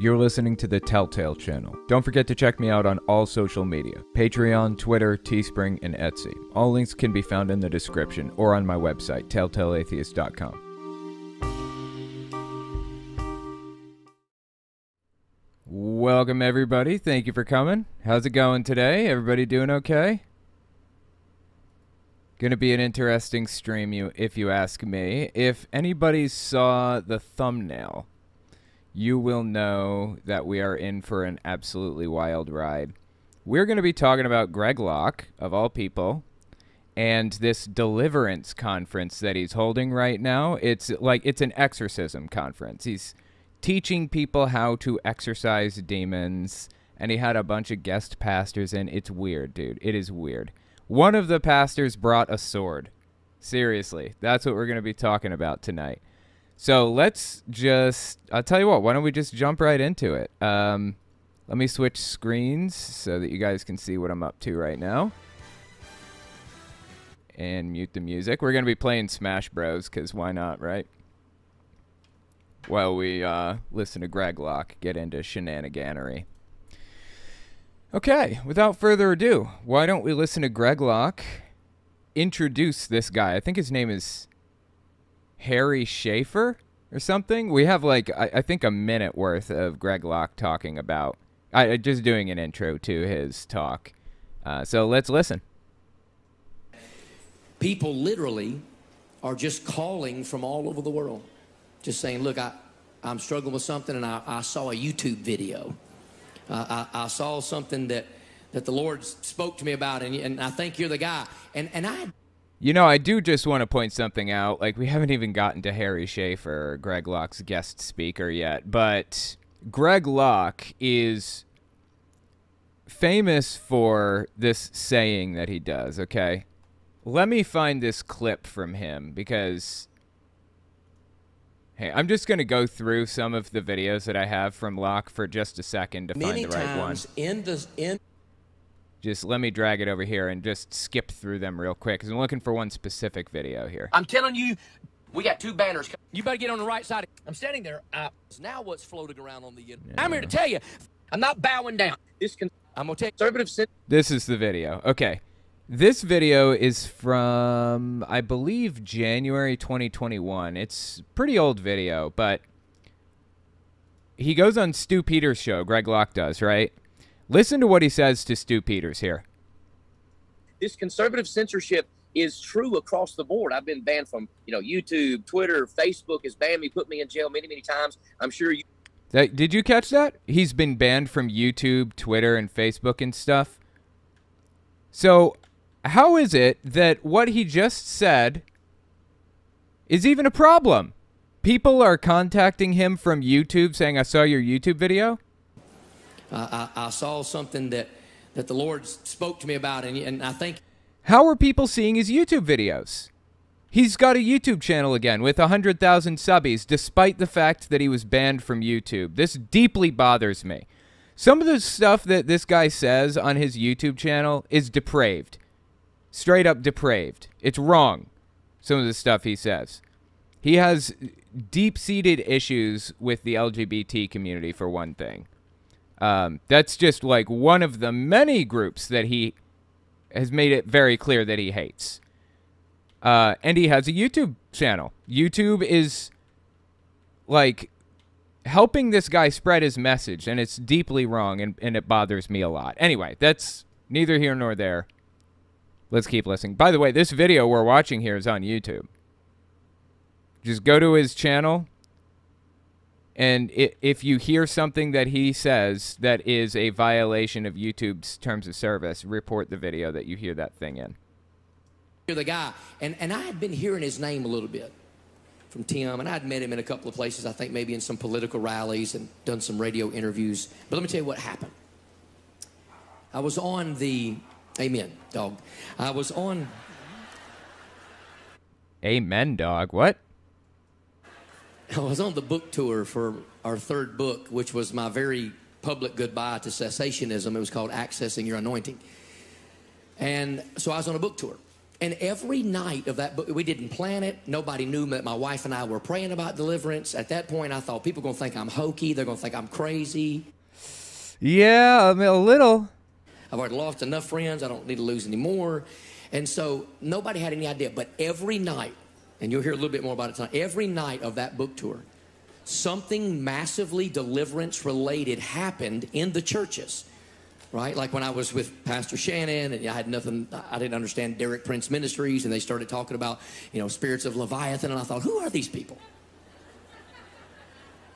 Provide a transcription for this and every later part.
You're listening to the Telltale channel. Don't forget to check me out on all social media Patreon, Twitter, Teespring, and Etsy. All links can be found in the description or on my website, telltaleatheist.com. Welcome, everybody. Thank you for coming. How's it going today? Everybody doing okay? Gonna be an interesting stream, you if you ask me. If anybody saw the thumbnail, you will know that we are in for an absolutely wild ride. We're going to be talking about Greg Locke, of all people, and this deliverance conference that he's holding right now. It's like it's an exorcism conference. He's teaching people how to exorcise demons, and he had a bunch of guest pastors in. It's weird, dude. It is weird. One of the pastors brought a sword. Seriously, that's what we're going to be talking about tonight. So let's just, I'll tell you what, why don't we just jump right into it? Um, let me switch screens so that you guys can see what I'm up to right now. And mute the music. We're going to be playing Smash Bros. because why not, right? While we uh, listen to Greg Locke get into shenaniganery. Okay, without further ado, why don't we listen to Greg Locke introduce this guy? I think his name is Harry Schaefer or something. We have like I, I think a minute worth of Greg Locke talking about. I just doing an intro to his talk. Uh, so let's listen. People literally are just calling from all over the world, just saying, "Look, I, I'm struggling with something, and I, I saw a YouTube video. Uh, I, I saw something that." That the Lord spoke to me about, and, and I think you're the guy. And and I you know, I do just want to point something out. Like, we haven't even gotten to Harry Schaefer, Greg Locke's guest speaker yet, but Greg Locke is famous for this saying that he does, okay? Let me find this clip from him because. Hey, I'm just going to go through some of the videos that I have from Locke for just a second to many find the right one. in the in Just let me drag it over here and just skip through them real quick because I'm looking for one specific video here. I'm telling you, we got two banners. You better get on the right side. I'm standing there. Uh, now what's floating around on the internet? I'm here to tell you, I'm not bowing down. This can. I'm gonna take conservative sin. This is the video. Okay. This video is from, I believe, January 2021. It's pretty old video, but he goes on Stu Peters' show. Greg Locke does, right? Listen to what he says to Stu Peters here. This conservative censorship is true across the board. I've been banned from you know YouTube, Twitter, Facebook has banned me, put me in jail many, many times. I'm sure you. That, did you catch that? He's been banned from YouTube, Twitter, and Facebook and stuff. So, how is it that what he just said is even a problem? People are contacting him from YouTube saying, I saw your YouTube video. Uh, I, I saw something that that the Lord spoke to me about, and, and I think How are people seeing his YouTube videos? He's got a YouTube channel again with 100,000 subbies, despite the fact that he was banned from YouTube. This deeply bothers me. Some of the stuff that this guy says on his YouTube channel is depraved. Straight up depraved. It's wrong, some of the stuff he says. He has deep seated issues with the LGBT community, for one thing. Um, that's just like one of the many groups that he has made it very clear that he hates. Uh, and he has a YouTube channel. YouTube is like helping this guy spread his message, and it's deeply wrong, and, and it bothers me a lot. Anyway, that's neither here nor there. Let's keep listening. By the way, this video we're watching here is on YouTube. Just go to his channel, and if you hear something that he says that is a violation of YouTube's terms of service, report the video that you hear that thing in. you're the guy. And and I had been hearing his name a little bit from Tim, and I'd met him in a couple of places. I think maybe in some political rallies and done some radio interviews. But let me tell you what happened. I was on the Amen, dog. I was on Amen, dog. What? I was on the book tour for our third book, which was my very public goodbye to cessationism. It was called Accessing Your Anointing. And so I was on a book tour. And every night of that book, we didn't plan it. Nobody knew that my wife and I were praying about deliverance. At that point, I thought people are going to think I'm hokey. They're going to think I'm crazy. Yeah, I mean, a little. I've already lost enough friends. I don't need to lose any more. And so nobody had any idea. But every night, and you'll hear a little bit more about it tonight, every night of that book tour, something massively deliverance related happened in the churches right? Like when I was with Pastor Shannon and I had nothing, I didn't understand Derek Prince Ministries and they started talking about, you know, spirits of Leviathan and I thought, who are these people?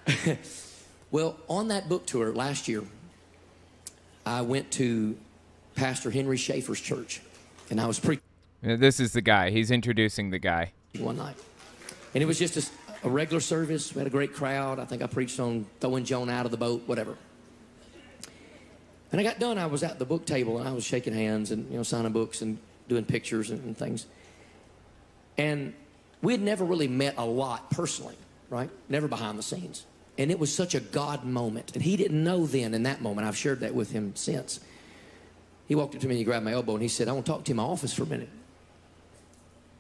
well, on that book tour last year, I went to Pastor Henry Schaefer's church and I was preaching. This is the guy. He's introducing the guy. One night. And it was just a, a regular service. We had a great crowd. I think I preached on throwing Jonah out of the boat, whatever. And I got done. I was at the book table and I was shaking hands and you know signing books and doing pictures and, and things. And we had never really met a lot personally, right? Never behind the scenes. And it was such a God moment. And he didn't know then in that moment. I've shared that with him since. He walked up to me and he grabbed my elbow and he said, I want to talk to you in my office for a minute.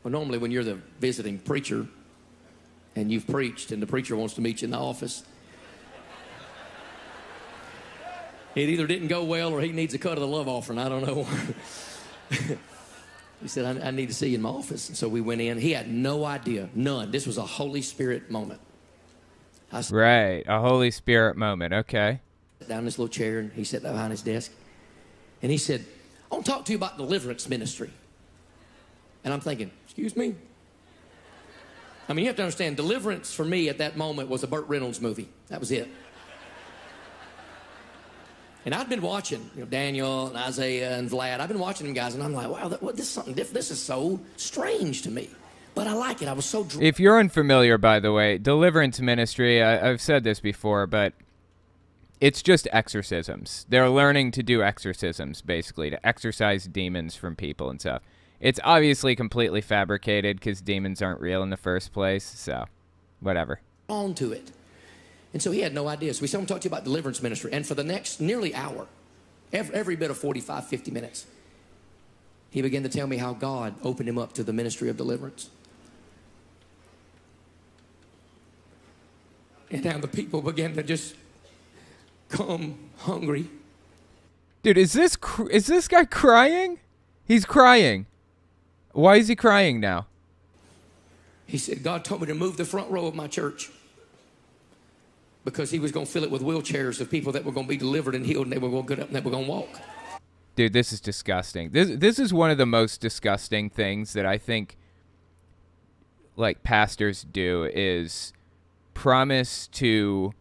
Well, normally when you're the visiting preacher and you've preached and the preacher wants to meet you in the office, it either didn't go well or he needs a cut of the love offering. I don't know. he said, I, I, need to see you in my office. And so we went in. He had no idea, none. This was a Holy Spirit moment. Said, right, a Holy Spirit moment. Okay. Down in this little chair, and he sat behind his desk. And he said, I want to talk to you about deliverance ministry. And I'm thinking, excuse me? I mean, you have to understand, deliverance for me at that moment was a Burt Reynolds movie. That was it. And I'd been watching, you know, Daniel and Isaiah and Vlad. I've been watching them guys, and I'm like, wow, that, this is something different. This is so strange to me. But I like it. I was so. Dr- if you're unfamiliar, by the way, deliverance ministry. I, I've said this before, but it's just exorcisms. They're learning to do exorcisms, basically, to exorcise demons from people and stuff. It's obviously completely fabricated because demons aren't real in the first place. So, whatever. On to it. And so he had no idea. So we started to talk to you about deliverance ministry. And for the next nearly hour, every, every bit of 45, 50 minutes, he began to tell me how God opened him up to the ministry of deliverance. And now the people began to just come hungry. Dude, is this cr- is this guy crying? He's crying. Why is he crying now? He said, God told me to move the front row of my church because he was going to fill it with wheelchairs of people that were going to be delivered and healed and they were going to get up and they were going to walk. Dude, this is disgusting. This this is one of the most disgusting things that I think like pastors do is promise to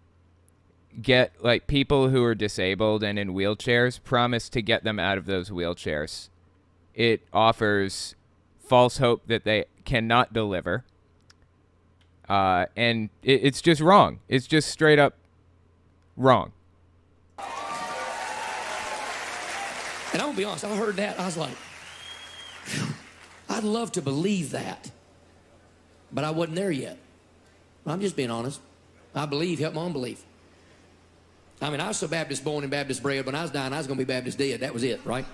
get like people who are disabled and in wheelchairs promise to get them out of those wheelchairs. It offers false hope that they cannot deliver uh, and it, it's just wrong. It's just straight up wrong. And I'm gonna be honest, I heard that, I was like, I'd love to believe that, but I wasn't there yet. I'm just being honest. I believe, help my unbelief. I mean, I was so Baptist born and Baptist bred. When I was dying, I was going to be Baptist dead. That was it, right?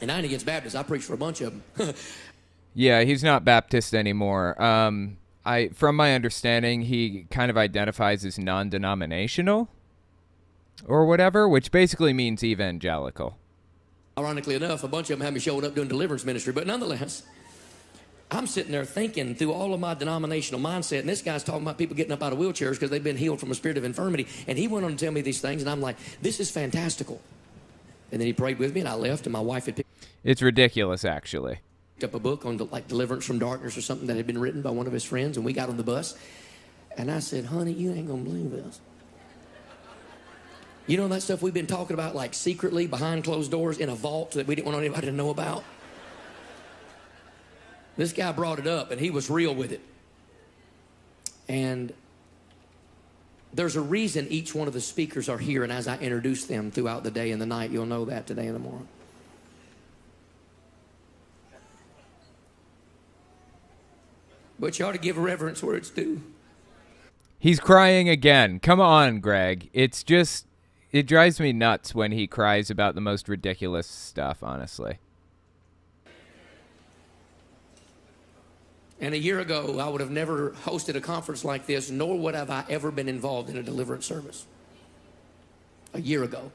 And I ain't against Baptists. I preached for a bunch of them. yeah, he's not Baptist anymore. Um, I, from my understanding, he kind of identifies as non-denominational or whatever, which basically means evangelical. Ironically enough, a bunch of them haven't showed up doing deliverance ministry, but nonetheless, I'm sitting there thinking through all of my denominational mindset, and this guy's talking about people getting up out of wheelchairs because they've been healed from a spirit of infirmity, and he went on to tell me these things, and I'm like, this is fantastical. And then he prayed with me, and I left, and my wife had picked. It's ridiculous, actually up a book on like deliverance from darkness or something that had been written by one of his friends, and we got on the bus. And I said, honey, you ain't gonna believe this. You know that stuff we've been talking about, like secretly behind closed doors in a vault that we didn't want anybody to know about? This guy brought it up, and he was real with it. And there's a reason each one of the speakers are here, and as I introduce them throughout the day and the night, you'll know that today and tomorrow. But you ought to give reverence where it's due. He's crying again. Come on, Greg. It's just it drives me nuts when he cries about the most ridiculous stuff, honestly. And a year ago, I would have never hosted a conference like this, nor would have I ever been involved in a deliverance service. A year ago.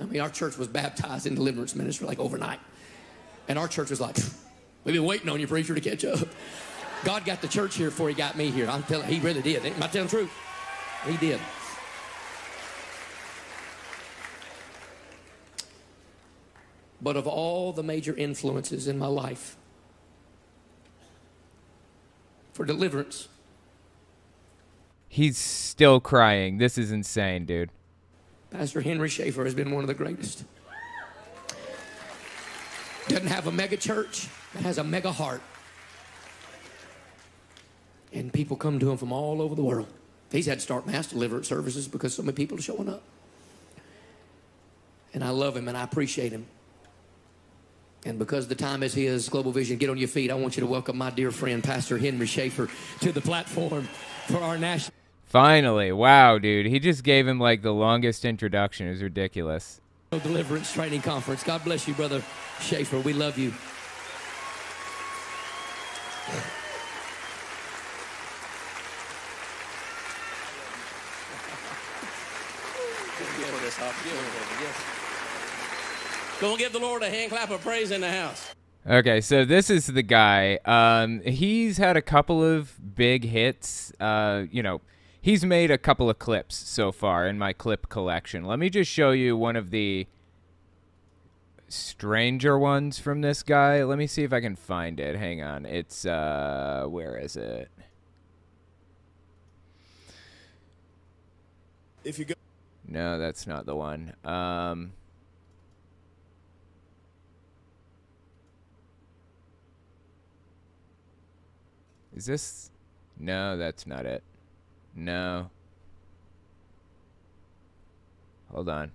I mean, our church was baptized in deliverance ministry like overnight. And our church was like, we've been waiting on you, preacher, to catch up. God got the church here before he got me here. I'm telling he really did. Am I telling the truth? He did. But of all the major influences in my life for deliverance, He's still crying. This is insane, dude. Pastor Henry Schaefer has been one of the greatest. Doesn't have a mega church, but has a mega heart. And people come to him from all over the world. He's had to start mass deliverance services because so many people are showing up. And I love him and I appreciate him. And because the time is his, Global Vision, get on your feet. I want you to welcome my dear friend, Pastor Henry Schaefer, to the platform for our national. Finally. Wow, dude. He just gave him like the longest introduction. It was ridiculous. Deliverance Training Conference. God bless you, Brother Schaefer. We love you. Go and give the Lord a hand clap of praise in the house. Okay, so this is the guy. Um, he's had a couple of big hits. Uh, you know, he's made a couple of clips so far in my clip collection. Let me just show you one of the stranger ones from this guy. Let me see if I can find it. Hang on. It's uh where is it? If you go No, that's not the one. Um Is this No, that's not it. No. Hold on.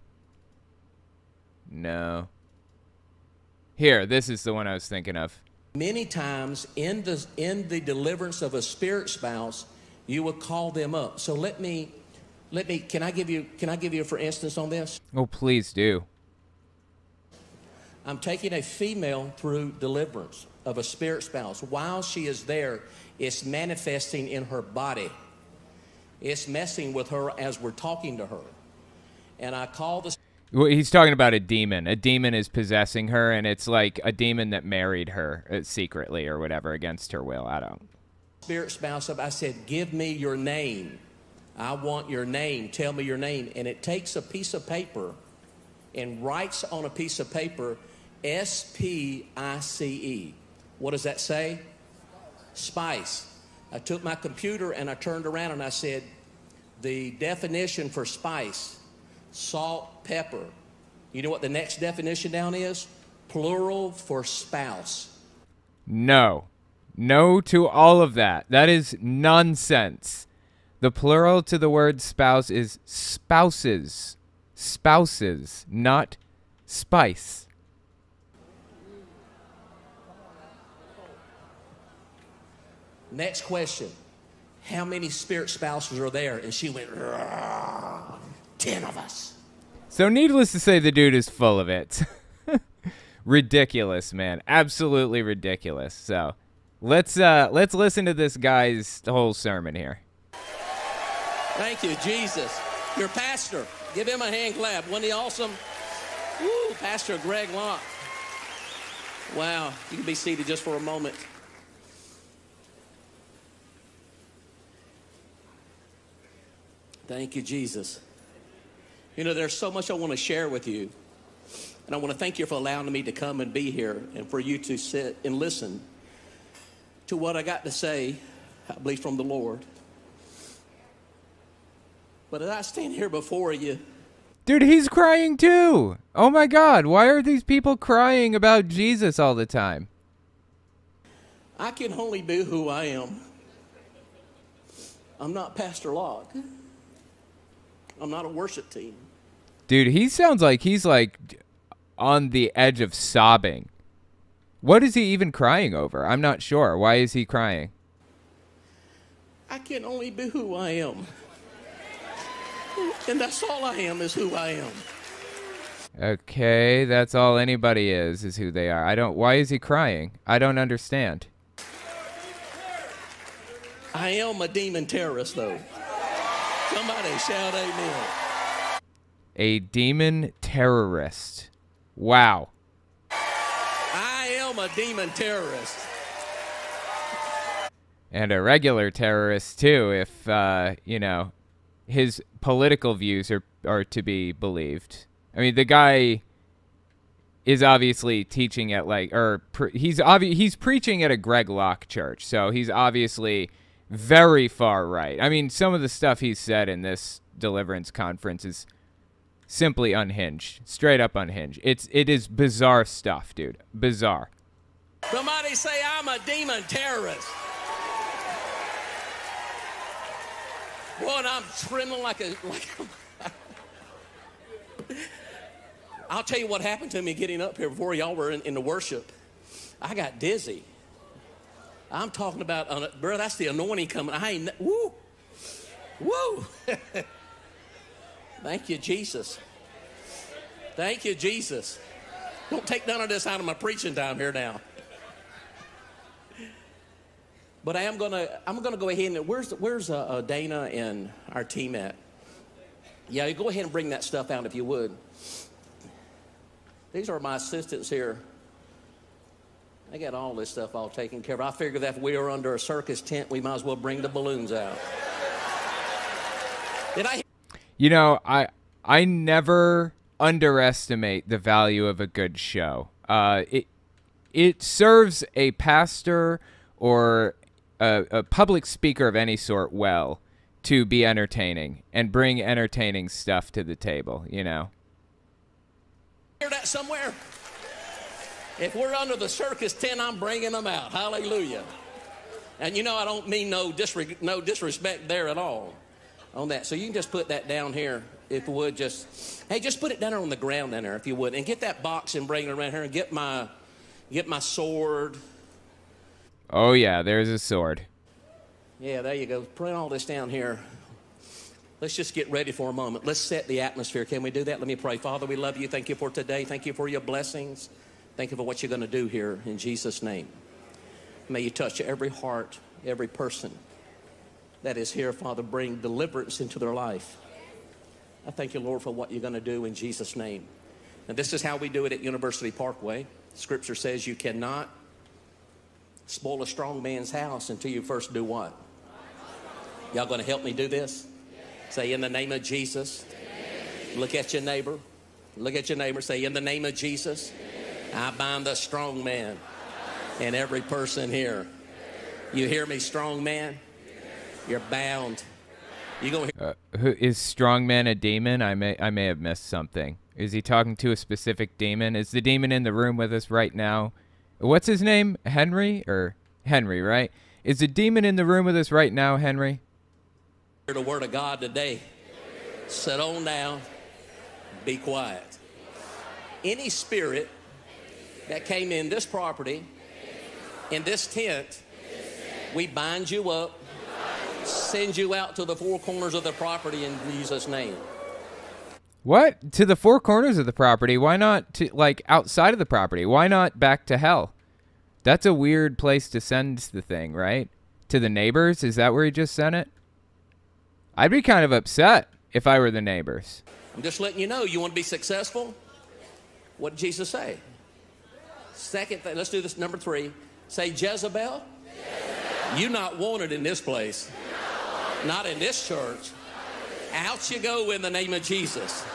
No. Here, this is the one I was thinking of. Many times in the in the deliverance of a spirit spouse, you will call them up. So let me let me can I give you can I give you a for instance on this? Oh, please do. I'm taking a female through deliverance of a spirit spouse. While she is there, it's manifesting in her body. It's messing with her as we're talking to her. And I call the Well, he's talking about a demon. A demon is possessing her, and it's like a demon that married her uh, secretly or whatever against her will. I don't. spirit spouse up. I said, Give me your name. I want your name. Tell me your name. And it takes a piece of paper and writes on a piece of paper S P I C E. What does that say? Spice. I took my computer and I turned around and I said, The definition for spice salt, pepper. You know what the next definition down is? Plural for spouse. No. No to all of that. That is nonsense. The plural to the word spouse is spouses. Spouses, not spice. Next question. How many spirit spouses are there? And she went, "Rah, 10 of us. So, needless to say, the dude is full of it. ridiculous, man. Absolutely ridiculous. So, let's uh let's listen to this guy's whole sermon here. Thank you, Jesus. Your pastor. Give him a hand clap. Wasn't he awesome? Woo, Pastor Greg Locke. Wow. You can be seated just for a moment. Thank you, Jesus. You know, there's so much I want to share with you. And I want to thank you for allowing me to come and be here and for you to sit and listen to what I got to say, I believe from the Lord. But as I stand here before you, Dude, he's crying too. Oh my god, why are these people crying about Jesus all the time? I can only be who I am. I'm not Pastor Locke. I'm not a worship team. Dude, he sounds like he's like on the edge of sobbing. What is he even crying over? I'm not sure. Why is he crying? I can only be who I am. And that's all I am is who I am. Okay, that's all anybody is, is who they are. I don't. Why is he crying? I don't understand. I am a demon terrorist, though. Somebody shout amen. A demon terrorist. Wow. I am a demon terrorist. And a regular terrorist, too, if, uh, you know, his political views are, are to be believed. I mean, the guy is obviously teaching at like or pre- he's obvi- he's preaching at a Greg Locke church. So he's obviously very far right. I mean, some of the stuff he said in this deliverance conference is simply unhinged, straight up unhinged. It's it is bizarre stuff, dude. Bizarre. Somebody say I'm a demon terrorist. Boy, and I'm trembling like a like. I'll tell you what happened to me getting up here before y'all were in, in the worship. I got dizzy. I'm talking about, uh, bro, that's the anointing coming. I ain't, woo, woo. Thank you, Jesus. Thank you, Jesus. Don't take none of this out of my preaching time here now. But I am gonna, I'm gonna go ahead and where's where's uh, uh, Dana and our team at? Yeah, you go ahead and bring that stuff out if you would. These are my assistants here. They got all this stuff all taken care of. I figured that if we were under a circus tent, we might as well bring the balloons out. Did I? You know, I I never underestimate the value of a good show. Uh, it it serves a pastor or a, a public speaker of any sort well to be entertaining and bring entertaining stuff to the table. You know. Hear that somewhere? If we're under the circus tent, I'm bringing them out. Hallelujah. And you know, I don't mean no, disre- no disrespect there at all on that. So you can just put that down here, if you would. Just hey, just put it down on the ground down there, if you would, and get that box and bring it around here, and get my get my sword. Oh yeah, there's a sword. Yeah, there you go. Put all this down here. Let's just get ready for a moment. Let's set the atmosphere. Can we do that? Let me pray. Father, we love you. Thank you for today. Thank you for your blessings. Thank you for what you're going to do here in Jesus' name. May you touch every heart, every person that is here, Father. Bring deliverance into their life. I thank you, Lord, for what you're going to do in Jesus' name. And this is how we do it at University Parkway. Scripture says you cannot spoil a strong man's house until you first do what? Y'all going to help me do this? Say, in the name of Jesus. Look at your neighbor. Look at your neighbor. Say, in the name of Jesus, I bind the strong man and every person here. You hear me, strong man? You're bound. You hear? Uh, who is strongman a demon? I may I may have missed something. Is he talking to a specific demon? Is the demon in the room with us right now? What's his name? Henry or Henry, right? Is the demon in the room with us right now, Henry? Hear the word of God today. Sit on down. Be quiet. Any spirit that came in this property, in this tent, we bind you up, send you out to the four corners of the property in Jesus' name. What? To the four corners of the property? Why not to like outside of the property? Why not back to hell? That's a weird place to send the thing, right? To the neighbors? Is that where he just sent it? I'd be kind of upset if I were the neighbors. I'm just letting you know, you want to be successful? What did Jesus say? Second thing, let's do this number three. Say, Jezebel, Jezebel. you not wanted in this place, not in this church. Out you go in the name of Jesus.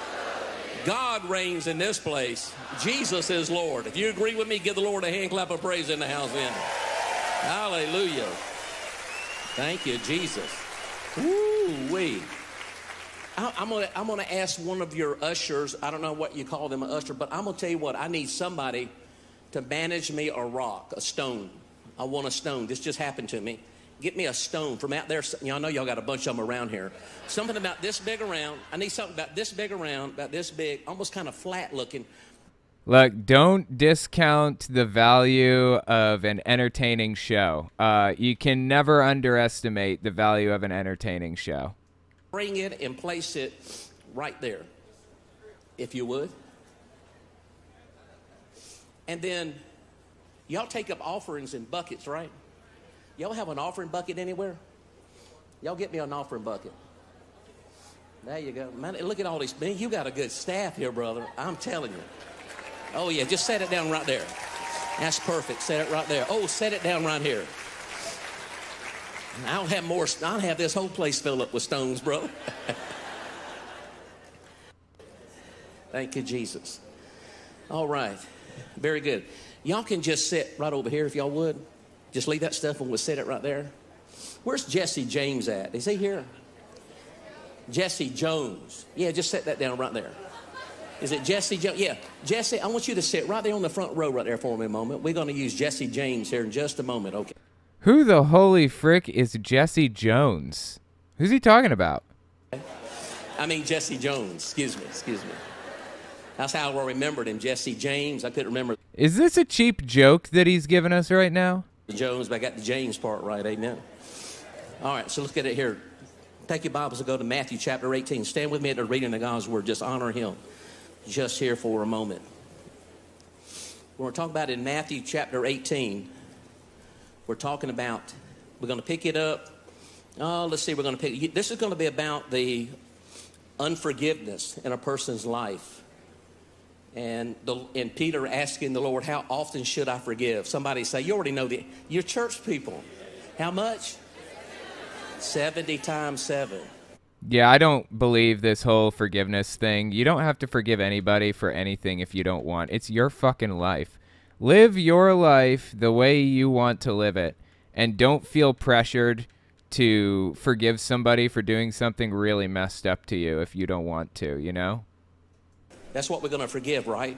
God reigns in this place. Jesus is Lord. If you agree with me, give the Lord a hand clap of praise in the house then. Hallelujah. Thank you, Jesus. Woo wee. I'm gonna I'm gonna ask one of your ushers. I don't know what you call them, an usher, but I'm gonna tell you what. I need somebody to manage me a rock, a stone. I want a stone. This just happened to me. Get me a stone from out there. You know, I know y'all got a bunch of them around here. Something about this big around. I need something about this big around, about this big, almost kind of flat looking. Look, don't discount the value of an entertaining show. Uh, you can never underestimate the value of an entertaining show. Bring it and place it right there, if you would. And then, y'all take up offerings in buckets, right? Y'all have an offering bucket anywhere? Y'all get me an offering bucket. There you go. Man, look at all these. Man, you got a good staff here, brother. I'm telling you. Oh, yeah, just set it down right there. That's perfect. Set it right there. Oh, set it down right here. I'll have more. I'll have this whole place filled up with stones, bro. Thank you, Jesus. All right. Very good. Y'all can just sit right over here if y'all would. Just leave that stuff and we'll set it right there. Where's Jesse James at? Is he here? Jesse Jones. Yeah, just set that down right there. Is it Jesse Jones? Yeah. Jesse, I want you to sit right there on the front row right there for me a moment. We're going to use Jesse James here in just a moment, okay? Who the holy frick is Jesse Jones? Who's he talking about? I mean Jesse Jones. Excuse me. Excuse me. That's how I remembered him. Jesse James. I couldn't remember Is this a cheap joke that he's giving us right now? the Jones, but I got the James part right. Amen. All right, so let's get it here. Take your Bibles and go to Matthew chapter 18. Stand with me at the reading of God's word. Just honor him just here for a moment. We're going to talk about in Matthew chapter 18. We're talking about, we're going to pick it up. Oh, let's see, we're going to pick, this is going to be about the unforgiveness in a person's life. And, the, and Peter asking the Lord, How often should I forgive? Somebody say, You already know the, you're church people. How much? 70 times 7. Yeah, I don't believe this whole forgiveness thing. You don't have to forgive anybody for anything if you don't want. It's your fucking life. Live your life the way you want to live it and don't feel pressured to forgive somebody for doing something really messed up to you if you don't want to, you know? That's what we're going to forgive, right?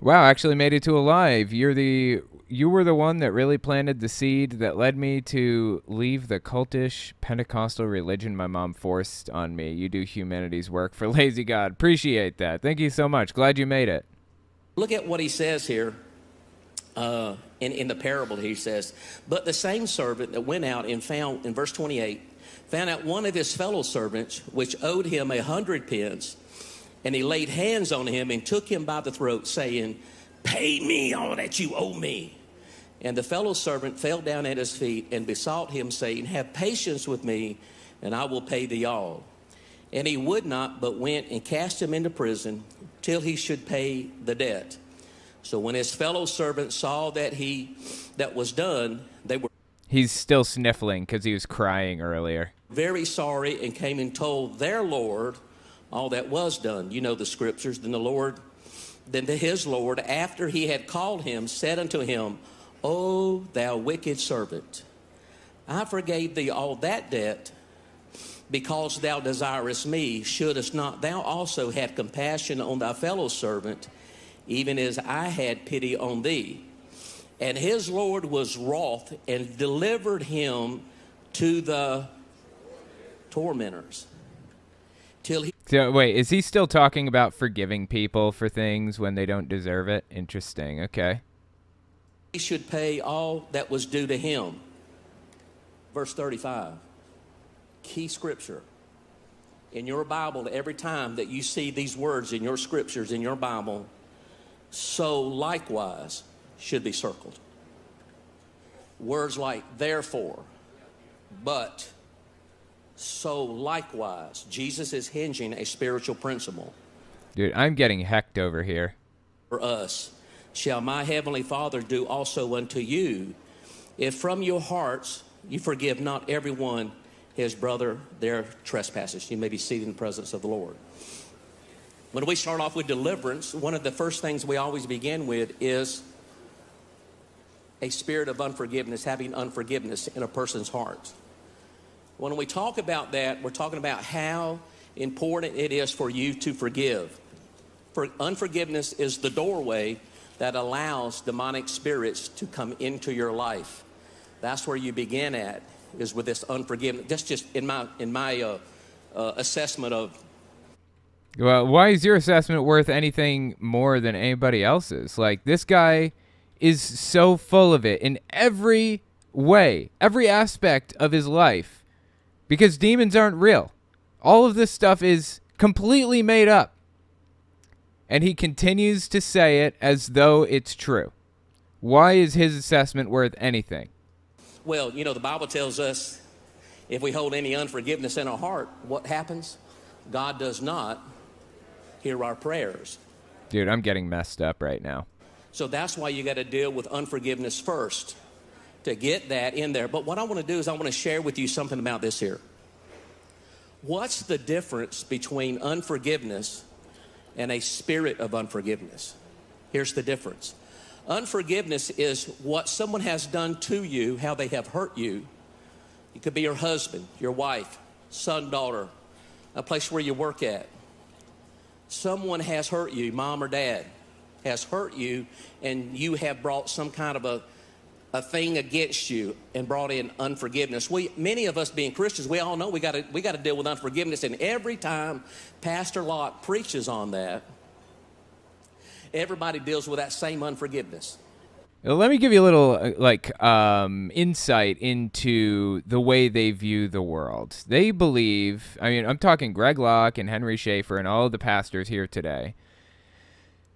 Wow, actually made it to alive. You're the you were the one that really planted the seed that led me to leave the cultish Pentecostal religion my mom forced on me. You do humanities work for lazy God. Appreciate that. Thank you so much. Glad you made it. Look at what he says here uh, in, in the parable. He says, But the same servant that went out and found, in verse 28, found out one of his fellow servants which owed him a hundred pence, and he laid hands on him and took him by the throat, saying, Pay me all that you owe me. And the fellow servant fell down at his feet and besought him, saying, Have patience with me, and I will pay thee all. And he would not, but went and cast him into prison till he should pay the debt. So when his fellow servants saw that he that was done, they were He's still sniffling because he was crying earlier. very sorry and came and told their Lord all that was done. You know the scriptures. Then the Lord, then the his Lord, after he had called him, said unto him, O thou wicked servant, I forgave thee all that debt because thou desirest me. Shouldest not thou also have compassion on thy fellow servant, even as I had pity on thee? And his Lord was wroth and delivered him to the tormentors till he So wait, is he still talking about forgiving people for things when they don't deserve it? Interesting. Okay. He should pay all that was due to him. Verse 35. Key scripture. In your Bible, every time that you see these words in your scriptures in your Bible, so likewise should be circled. Words like therefore, but, so likewise. Jesus is hinging a spiritual principle. Dude, I'm getting hecked over here. for us shall my heavenly father do also unto you if from your hearts you forgive not everyone his brother their trespasses you may be seated in the presence of the lord when we start off with deliverance one of the first things we always begin with is a spirit of unforgiveness having unforgiveness in a person's heart when we talk about that we're talking about how important it is for you to forgive for unforgiveness is the doorway that allows demonic spirits to come into your life. That's where you begin at is with this unforgiveness. That's just in my in my uh, uh, assessment of Well, why is your assessment worth anything more than anybody else's? Like this guy is so full of it in every way, every aspect of his life. Because demons aren't real. All of this stuff is completely made up. And he continues to say it as though it's true. Why is his assessment worth anything? well, you know, the Bible tells us If we hold any unforgiveness in our heart, what happens? God does not hear our prayers. Dude, I'm getting messed up right now. So that's why you got to deal with unforgiveness first to get that in there. But what I want to do is I want to share with you something about this here. What's the difference between unforgiveness and a spirit of unforgiveness? Here's the difference unforgiveness is what someone has done to you, how they have hurt you. It could be your husband, your wife, son, daughter, a place where you work at. Someone has hurt you, mom or dad has hurt you, and you have brought some kind of a a thing against you and brought in unforgiveness. We, many of us being Christians, we all know we got to we got to deal with unforgiveness. And every time Pastor Locke preaches on that, everybody deals with that same unforgiveness. Let me give you a little uh, like um, insight into the way they view the world. They believe. I mean, I'm talking Greg Locke and Henry Schaefer and all the pastors here today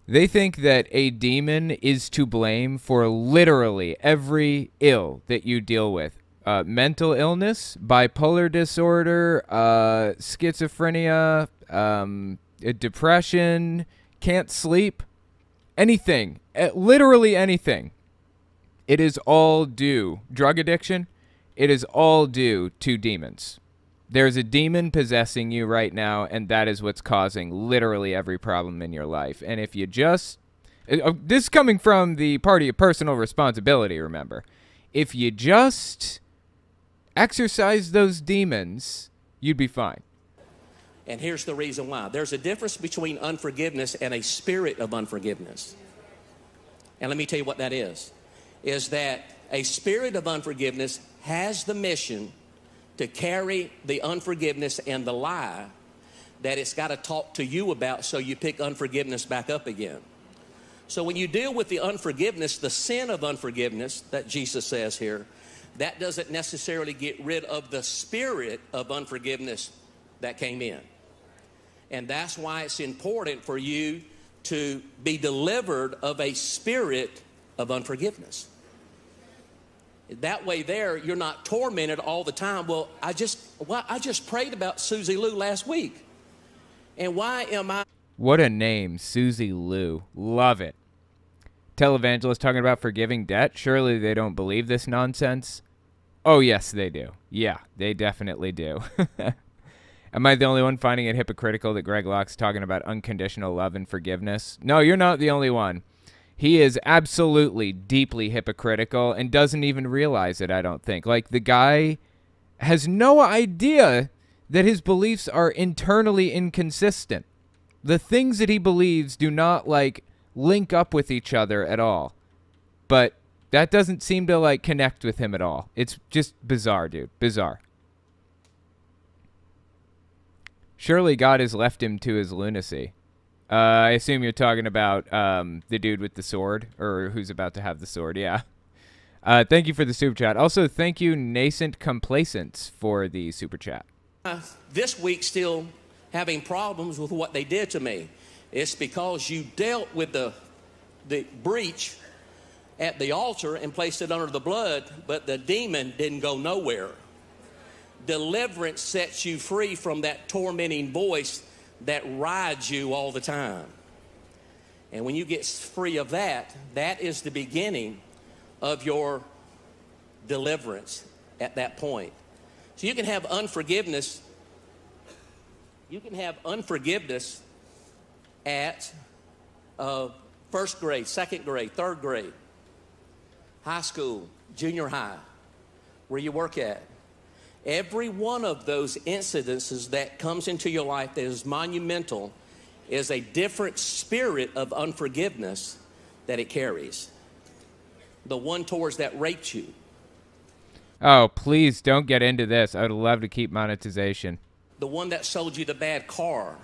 they think that a demon is to blame for literally every ill that you deal with. Uh, mental illness, bipolar disorder, uh, schizophrenia, um, depression, can't sleep, anything, uh, literally anything. It is all due, drug addiction, it is all due to demons. There's a demon possessing you right now, and that is what's causing literally every problem in your life. And if you just. Uh, this coming from the party of personal responsibility, remember. If you just exercise those demons, you'd be fine. And here's the reason why there's a difference between unforgiveness and a spirit of unforgiveness. And let me tell you what that is is that a spirit of unforgiveness has the mission to carry the unforgiveness and the lie that it's got to talk to you about so you pick unforgiveness back up again. So when you deal with the unforgiveness, the sin of unforgiveness that Jesus says here, that doesn't necessarily get rid of the spirit of unforgiveness that came in. And that's why it's important for you to be delivered of a spirit of unforgiveness. That way, there you're not tormented all the time. Well, I just well, I just prayed about Susie Lou last week, and why am I? What a name, Susie Lou. Love it. Televangelist talking about forgiving debt. Surely they don't believe this nonsense. Oh yes, they do. Yeah, they definitely do. Am I the only one finding it hypocritical that Greg Locke's talking about unconditional love and forgiveness? No, you're not the only one. He is absolutely deeply hypocritical and doesn't even realize it, I don't think. Like, the guy has no idea that his beliefs are internally inconsistent. The things that he believes do not, like, link up with each other at all. But that doesn't seem to, like, connect with him at all. It's just bizarre, dude. Bizarre. Surely God has left him to his lunacy. Uh, I assume you're talking about um, the dude with the sword, or who's about to have the sword. Yeah. Uh, thank you for the super chat. Also, thank you, Nascent Complacence, for the super chat. Uh, this week, still having problems with what they did to me. It's because you dealt with the the breach at the altar and placed it under the blood, but the demon didn't go nowhere. Deliverance sets you free from that tormenting voice that rides you all the time. And when you get free of that, that is the beginning of your deliverance at that point. So you can have unforgiveness. You can have unforgiveness at uh, first grade, second grade, third grade, high school, junior high, where you work at. Every one of those incidences that comes into your life that is monumental is a different spirit of unforgiveness that it carries. The one towards that raped you. Oh, please don't get into this. I would love to keep monetization. The one that sold you the bad car.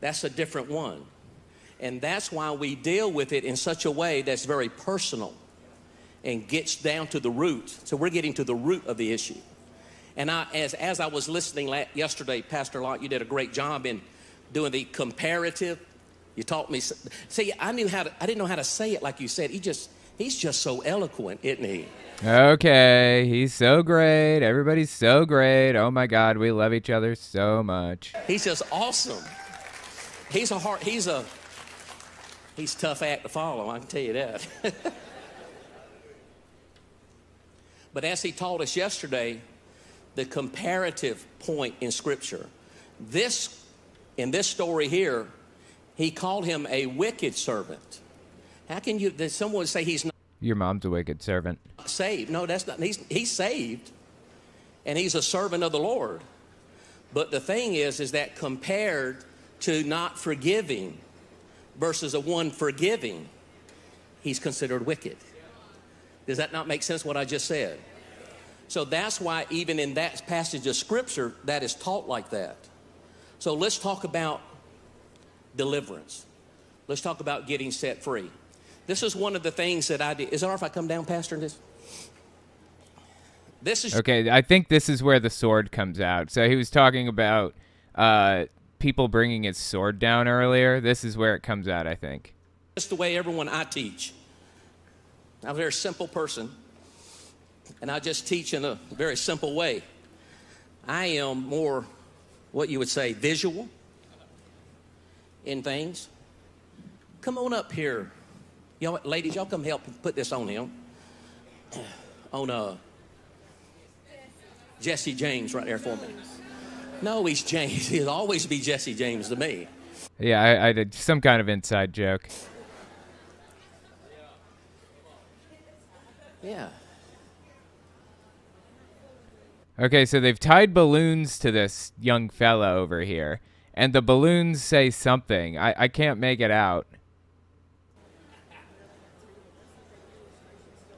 That's a different one. And that's why we deal with it in such a way that's very personal and gets down to the root. So we're getting to the root of the issue. And I, as, as I was listening yesterday, Pastor Locke, you did a great job in doing the comparative. You taught me. See, I knew how to, I didn't know how to say it like you said. He just, He's just so eloquent, isn't he? Okay, he's so great. Everybody's so great. Oh my God, we love each other so much. He's just awesome. He's a hard, he's a, he's a tough act to follow, I can tell you that. but as he taught us yesterday, the comparative point in Scripture, this, in this story here, he called him a wicked servant. How can you, did someone say he's not Your mom's a wicked servant. saved? No, that's not, he's, he's saved and he's a servant of the Lord. But the thing is, is that compared to not forgiving versus a one forgiving, he's considered wicked. Does that not make sense what I just said? So that's why, even in that passage of scripture, that is taught like that. So let's talk about deliverance. Let's talk about getting set free. This is one of the things that I did. Is it all right if I come down, Pastor? This, this is Okay, I think this is where the sword comes out. So he was talking about uh, people bringing his sword down earlier. This is where it comes out, I think. just the way everyone I teach. I'm a very simple person, and I just teach in a very simple way. I am more what you would say visual in things. Come on up here. Y'all, ladies, y'all come help put this on him. On uh, Jesse James right there for me. No, he's James. He'll always be Jesse James to me. Yeah, I, I did some kind of inside joke. Yeah. Okay, so they've tied balloons to this young fella over here, and the balloons say something. I, I can't make it out.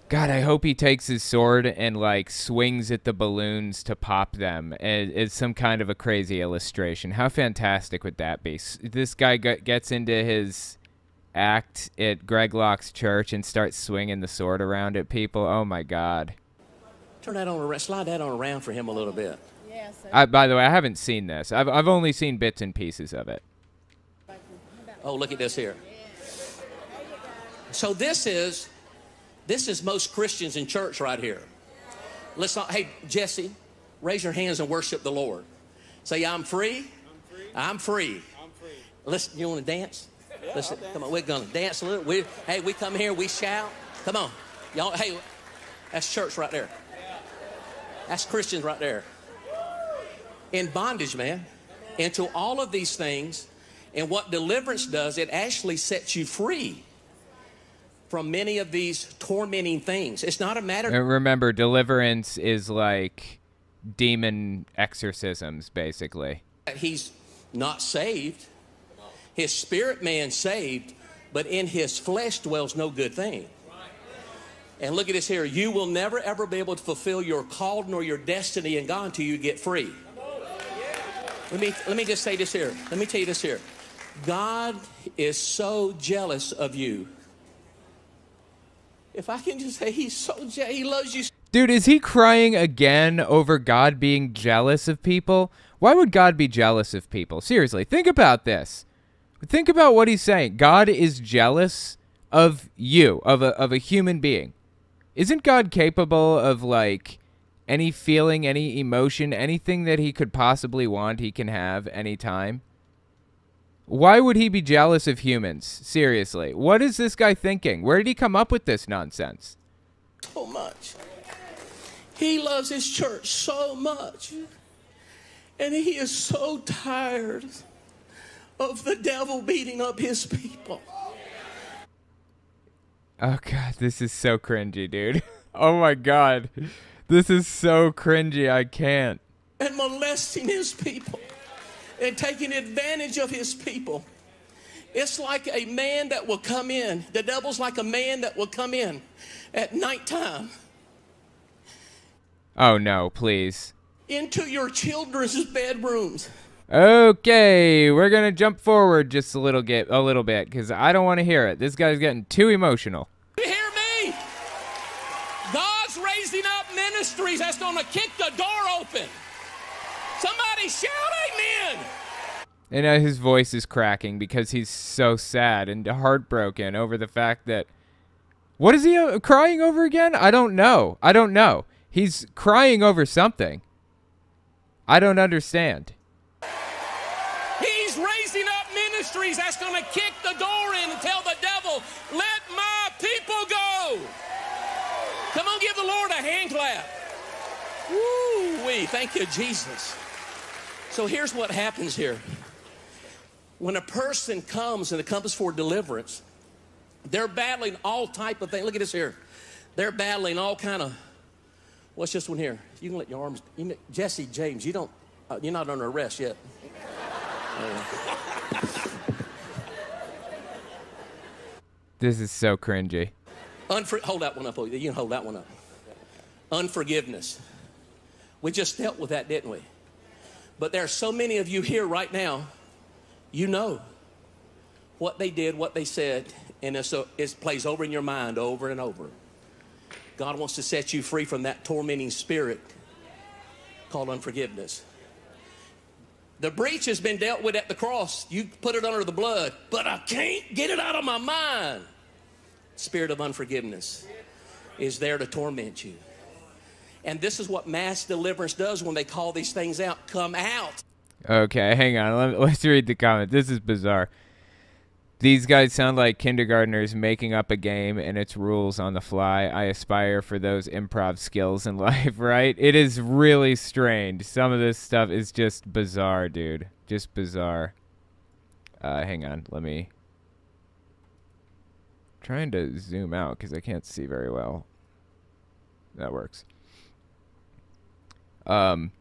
God, I hope he takes his sword and like swings at the balloons to pop them. It, it's some kind of a crazy illustration. How fantastic would that be? This guy gets into his act at Greg Locke's church and starts swinging the sword around at people. Oh my God. Turn that on around, slide that on around for him a little bit. Yes. sir. I, by the way, I haven't seen this. I've I've only seen bits and pieces of it. Oh, look at this here. So this is this is most Christians in church right here. Let's not hey Jesse, raise your hands and worship the Lord. Say I'm free. I'm free. I'm free. Listen, you want to dance? Yeah, Listen, come on, we're gonna dance a little. We, hey, we come here, we shout. Come on, y'all. Hey, that's church right there. That's Christians right there. In bondage, man, into all of these things. And what deliverance does, it actually sets you free from many of these tormenting things. It's not a matter And remember, deliverance is like demon exorcisms, basically. he's not saved. His spirit man saved, but in his flesh dwells no good thing. And look at this here. You will never ever be able to fulfill your call nor your destiny in God until you get free. Let me let me just say this here. Let me tell you this here. God is so jealous of you. If I can just say he's so je- he loves you Dude, is he crying again over God being jealous of people? Why would God be jealous of people? Seriously, think about this. Think about what he's saying. God is jealous of you, of a of a human being. Isn't God capable of like any feeling, any emotion, anything that he could possibly want, he can have anytime? Why would he be jealous of humans? Seriously. What is this guy thinking? Where did he come up with this nonsense? so much. He loves his church so much. And he is so tired of the devil beating up his people. Oh god, this is so cringy, dude. Oh my god. This is so cringy. I can't. and molesting his people and taking advantage of his people. It's like a man that will come in. The devil's like a man that will come in at nighttime Oh no, please. into your children's bedrooms. Okay, we're going to jump forward just a little bit a little bit cuz I don't want to hear it. This guy's getting too emotional. You hear me? God's raising up ministries that's to kick the door open. Somebody shout amen. And uh, his voice is cracking because he's so sad and heartbroken over the fact that What is he uh, crying over again? I don't know. I don't know. He's crying over something. I don't understand. That's going to kick the door in and tell the devil, let my people go. Come on, give the Lord a hand clap. Woo wee. Thank you, Jesus. So here's what happens here. When a person comes and comes for deliverance, they're battling all type of things. Look at this here. They're battling all kind of. What's this one here? You can let your arms. You know, Jesse James, you don't. Uh, you're not under arrest yet. This is so cringy. Unfor- hold that one up. You can hold that one up. Unforgiveness. We just dealt with that, didn't we? But there are so many of you here right now, you know what they did, what they said, and a, uh, it plays over in your mind over and over. God wants to set you free from that tormenting spirit called unforgiveness. The breach has been dealt with at the cross. You put it under the blood, but I can't get it out of my mind. Spirit of unforgiveness is there to torment you. And this is what mass deliverance does when they call these things out. Come out. Okay, hang on. Let, let's read the comment. This is bizarre. These guys sound like kindergartners making up a game and its rules on the fly. I aspire for those improv skills in life, right? It is really strange. Some of this stuff is just bizarre, dude. Just bizarre. Uh, hang on. Let me. Trying to zoom out because I can't see very well. That works. Um,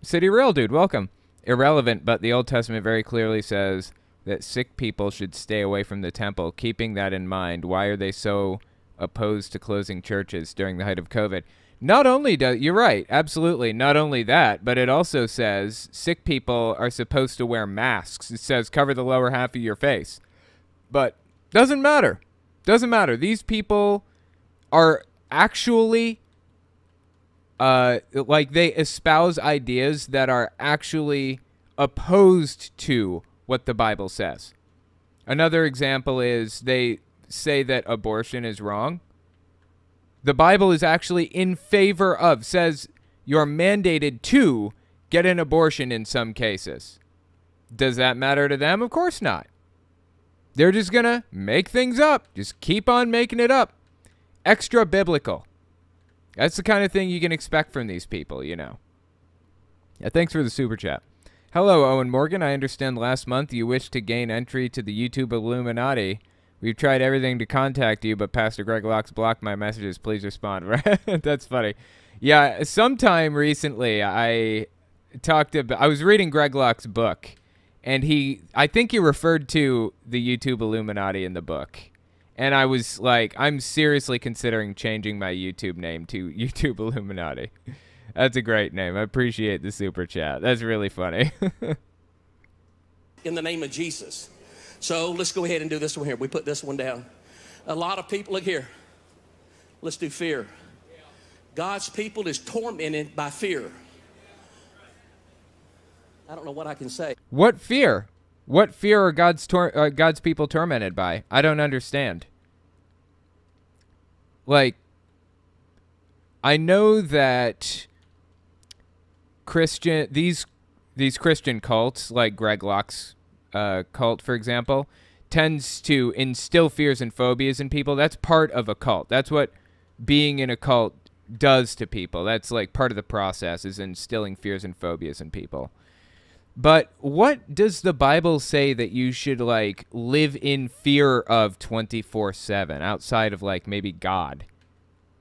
City Rail dude, welcome. Irrelevant, but the Old Testament very clearly says that sick people should stay away from the temple. Keeping that in mind, why are they so opposed to closing churches during the height of COVID? Not only do you're right, absolutely. Not only that, but it also says sick people are supposed to wear masks. It says cover the lower half of your face. But doesn't matter. Doesn't matter. These people are actually uh, like they espouse ideas that are actually opposed to what the Bible says. Another example is they say that abortion is wrong. The Bible is actually in favor of, says you're mandated to get an abortion in some cases. Does that matter to them? Of course not. They're just going to make things up, just keep on making it up. Extra biblical. That's the kind of thing you can expect from these people, you know. Yeah, thanks for the super chat. Hello, Owen Morgan. I understand last month you wished to gain entry to the YouTube Illuminati. We've tried everything to contact you, but Pastor Greg Locke's blocked my messages. Please respond. Right? That's funny. Yeah, sometime recently I talked about I was reading Greg Locke's book and he I think he referred to the YouTube Illuminati in the book. And I was like, I'm seriously considering changing my YouTube name to YouTube Illuminati. That's a great name. I appreciate the super chat. That's really funny. in the name of Jesus. So let's go ahead and do this one here. We put this one down. A lot of people, look here. Let's do fear. God's people is tormented by fear. I don't know what I can say. what fear? What fear are God's tor- uh, God's people tormented by? I don't understand. Like I know that Christian these these Christian cults like Greg Locke's uh, cult for example tends to instill fears and phobias in people. That's part of a cult. That's what being in a cult does to people. That's like part of the process is instilling fears and phobias in people. But what does the Bible say that you should like live in fear of 24/7 outside of like maybe God?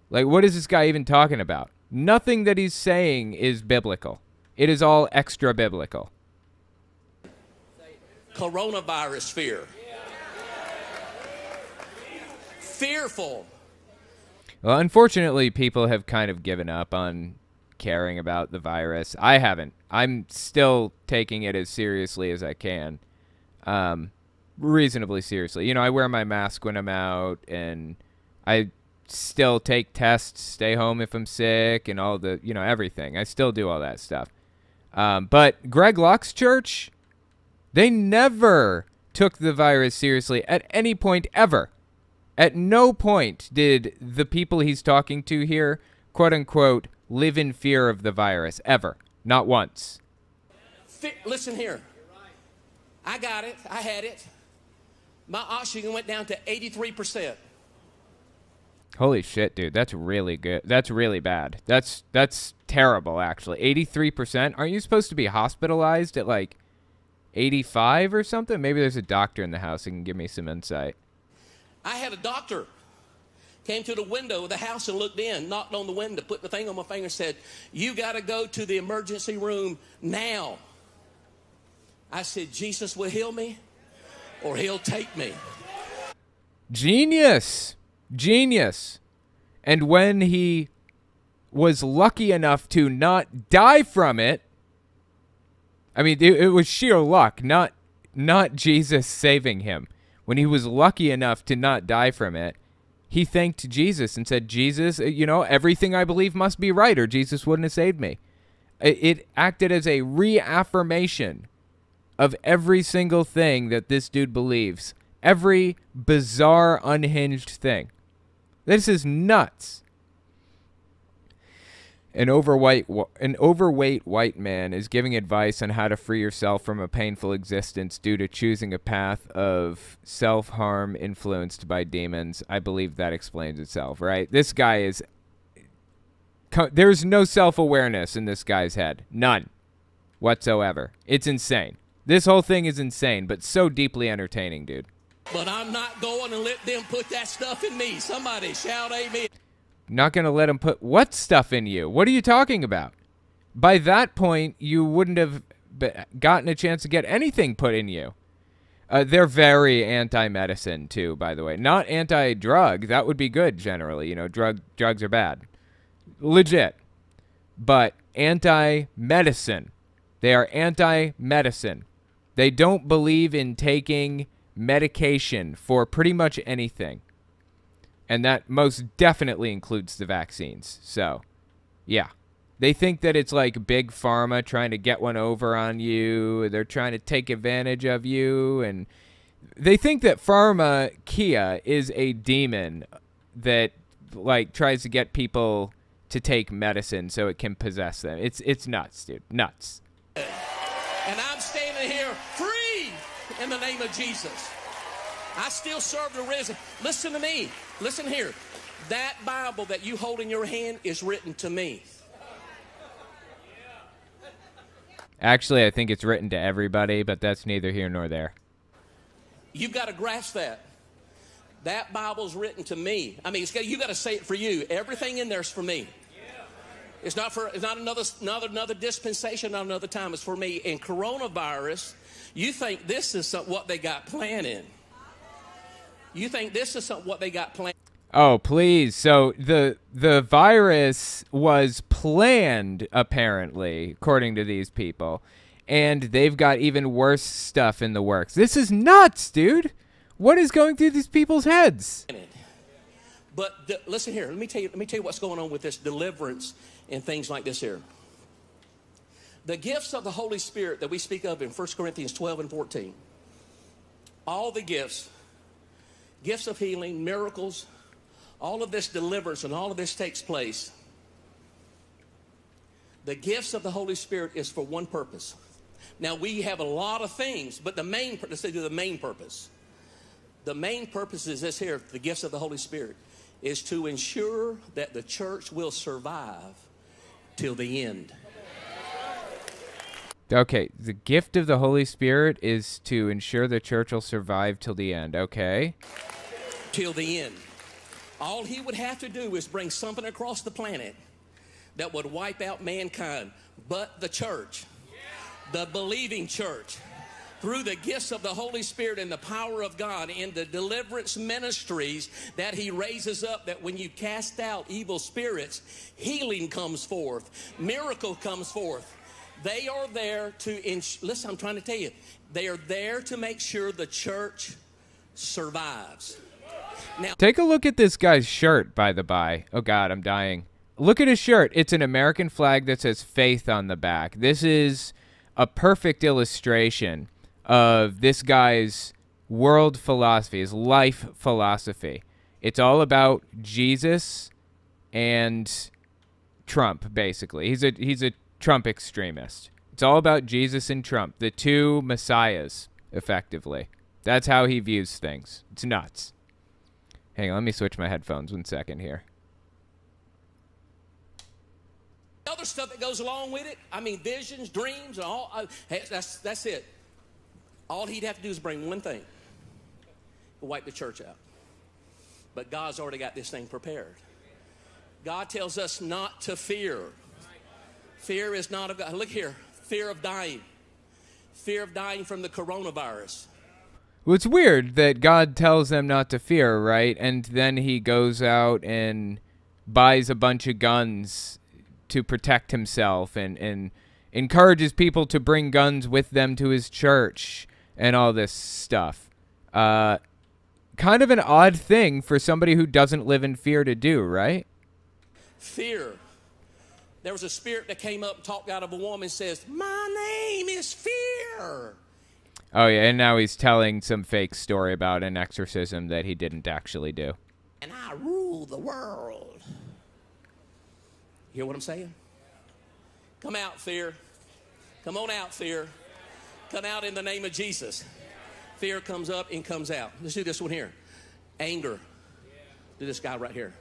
Like what is this guy even talking about? Nothing that he's saying is biblical. It is all extra biblical. Coronavirus fear. Fearful. Well, unfortunately, people have kind of given up on caring about the virus. I haven't. I'm still taking it as seriously as I can. Um, reasonably seriously. You know, I wear my mask when I'm out, and I still take tests, stay home if I'm sick, and all the, you know, everything. I still do all that stuff. Um, but Greg Locke's church, they never took the virus seriously at any point ever. At no point did the people he's talking to here, quote unquote, live in fear of the virus ever. Not once. Listen here. I got it. I had it. My oxygen went down to 83%. Holy shit, dude. That's really good. That's really bad. That's that's terrible actually. 83%. Aren't you supposed to be hospitalized at like 85 or something? Maybe there's a doctor in the house who can give me some insight. I had a doctor came to the window of the house and looked in, knocked on the window, put the thing on my finger, said, "You got to go to the emergency room now." I said, "Jesus will heal me, or He'll take me." Genius. Genius. And when he was lucky enough to not die from it, I mean, it, it was sheer luck, not not Jesus saving him. When he was lucky enough to not die from it, he thanked Jesus and said, "Jesus, uh, you know, everything I believe must be right, or Jesus wouldn't have saved me." It, it acted as a reaffirmation of every single thing that this dude believes, every bizarre, unhinged thing. This is nuts. An overweight, an overweight white man is giving advice on how to free yourself from a painful existence due to choosing a path of self harm influenced by demons. I believe that explains itself, right? This guy is. There's no self awareness in this guy's head. None whatsoever. It's insane. This whole thing is insane, but so deeply entertaining, dude. But I'm not going to let them put that stuff in me. Somebody shout amen. Not going to let them put what stuff in you? What are you talking about? By that point, you wouldn't have gotten a chance to get anything put in you. Uh, they're very anti-medicine too, by the way. Not anti-drug. That would be good generally. You know, drug drugs are bad, legit. But anti-medicine. They are anti-medicine. They don't believe in taking medication for pretty much anything and that most definitely includes the vaccines. So, yeah. They think that it's like big pharma trying to get one over on you. They're trying to take advantage of you and they think that pharma Kia is a demon that like tries to get people to take medicine so it can possess them. It's it's nuts, dude. Nuts. And I'm standing here free in the name of Jesus. I still serve the risen. Listen to me. Listen here. That Bible that you hold in your hand is written to me. Actually, I think it's written to everybody, but that's neither here nor there. You've got to grasp that. That Bible's written to me. I mean, got, you got to say it for you. Everything in there's for me. It's not for. It's not another another another dispensation, not another time. It's for me. And coronavirus, you think this is what they got planning? You think this is what they got planned? Oh, please. So the the virus was planned apparently, according to these people. And they've got even worse stuff in the works. This is nuts, dude. What is going through these people's heads? But listen here, let me tell you let me tell you what's going on with this deliverance and things like this here. The gifts of the Holy Spirit that we speak of in 1 Corinthians 12 and 14. All the gifts gifts of healing, miracles, all of this deliverance and all of this takes place. The gifts of the Holy Spirit is for one purpose. Now we have a lot of things, but the main let's say the main purpose. The main purpose is this here, the gifts of the Holy Spirit, is to ensure that the church will survive till the end. Okay, the gift of the Holy Spirit is to ensure the church will survive till the end. Okay. Till the end. All he would have to do is bring something across the planet that would wipe out mankind, but the church, the believing church, through the gifts of the Holy Spirit and the power of God in the deliverance ministries that He raises up, that when you cast out evil spirits, healing comes forth, miracle comes forth. They are there to, ins- listen, I'm trying to tell you, they are there to make sure the church survives. Now, take a look at this guy's shirt, by the by. Oh, God, I'm dying. Look at his shirt. It's an American flag that says faith on the back. This is a perfect illustration of this guy's world philosophy, his life philosophy. It's all about Jesus and Trump basically. He's a he's a Trump extremist. It's all about Jesus and Trump, the two messiahs effectively. That's how he views things. It's nuts. Hang on, let me switch my headphones one second here. Other stuff that goes along with it. I mean, visions, dreams, and all. Uh, that's that's it. All he'd have to do is bring one thing. Wipe the church out. But God's already got this thing prepared. God tells us not to fear. Fear is not of God. Look here. Fear of dying. Fear of dying from the coronavirus. Well, it's weird that God tells them not to fear, right? And then he goes out and buys a bunch of guns to protect himself and, and encourages people to bring guns with them to his church and all this stuff. Uh, kind of an odd thing for somebody who doesn't live in fear to do, right? Fear. There was a spirit that came up and talked out of a woman says, My name is fear. Oh yeah, and now he's telling some fake story about an exorcism that he didn't actually do. And I rule the world. You hear what I'm saying? Come out, fear. Come on out, fear. Come out in the name of Jesus. Fear comes up and comes out. Let's do this one here. Anger. Do this guy right here.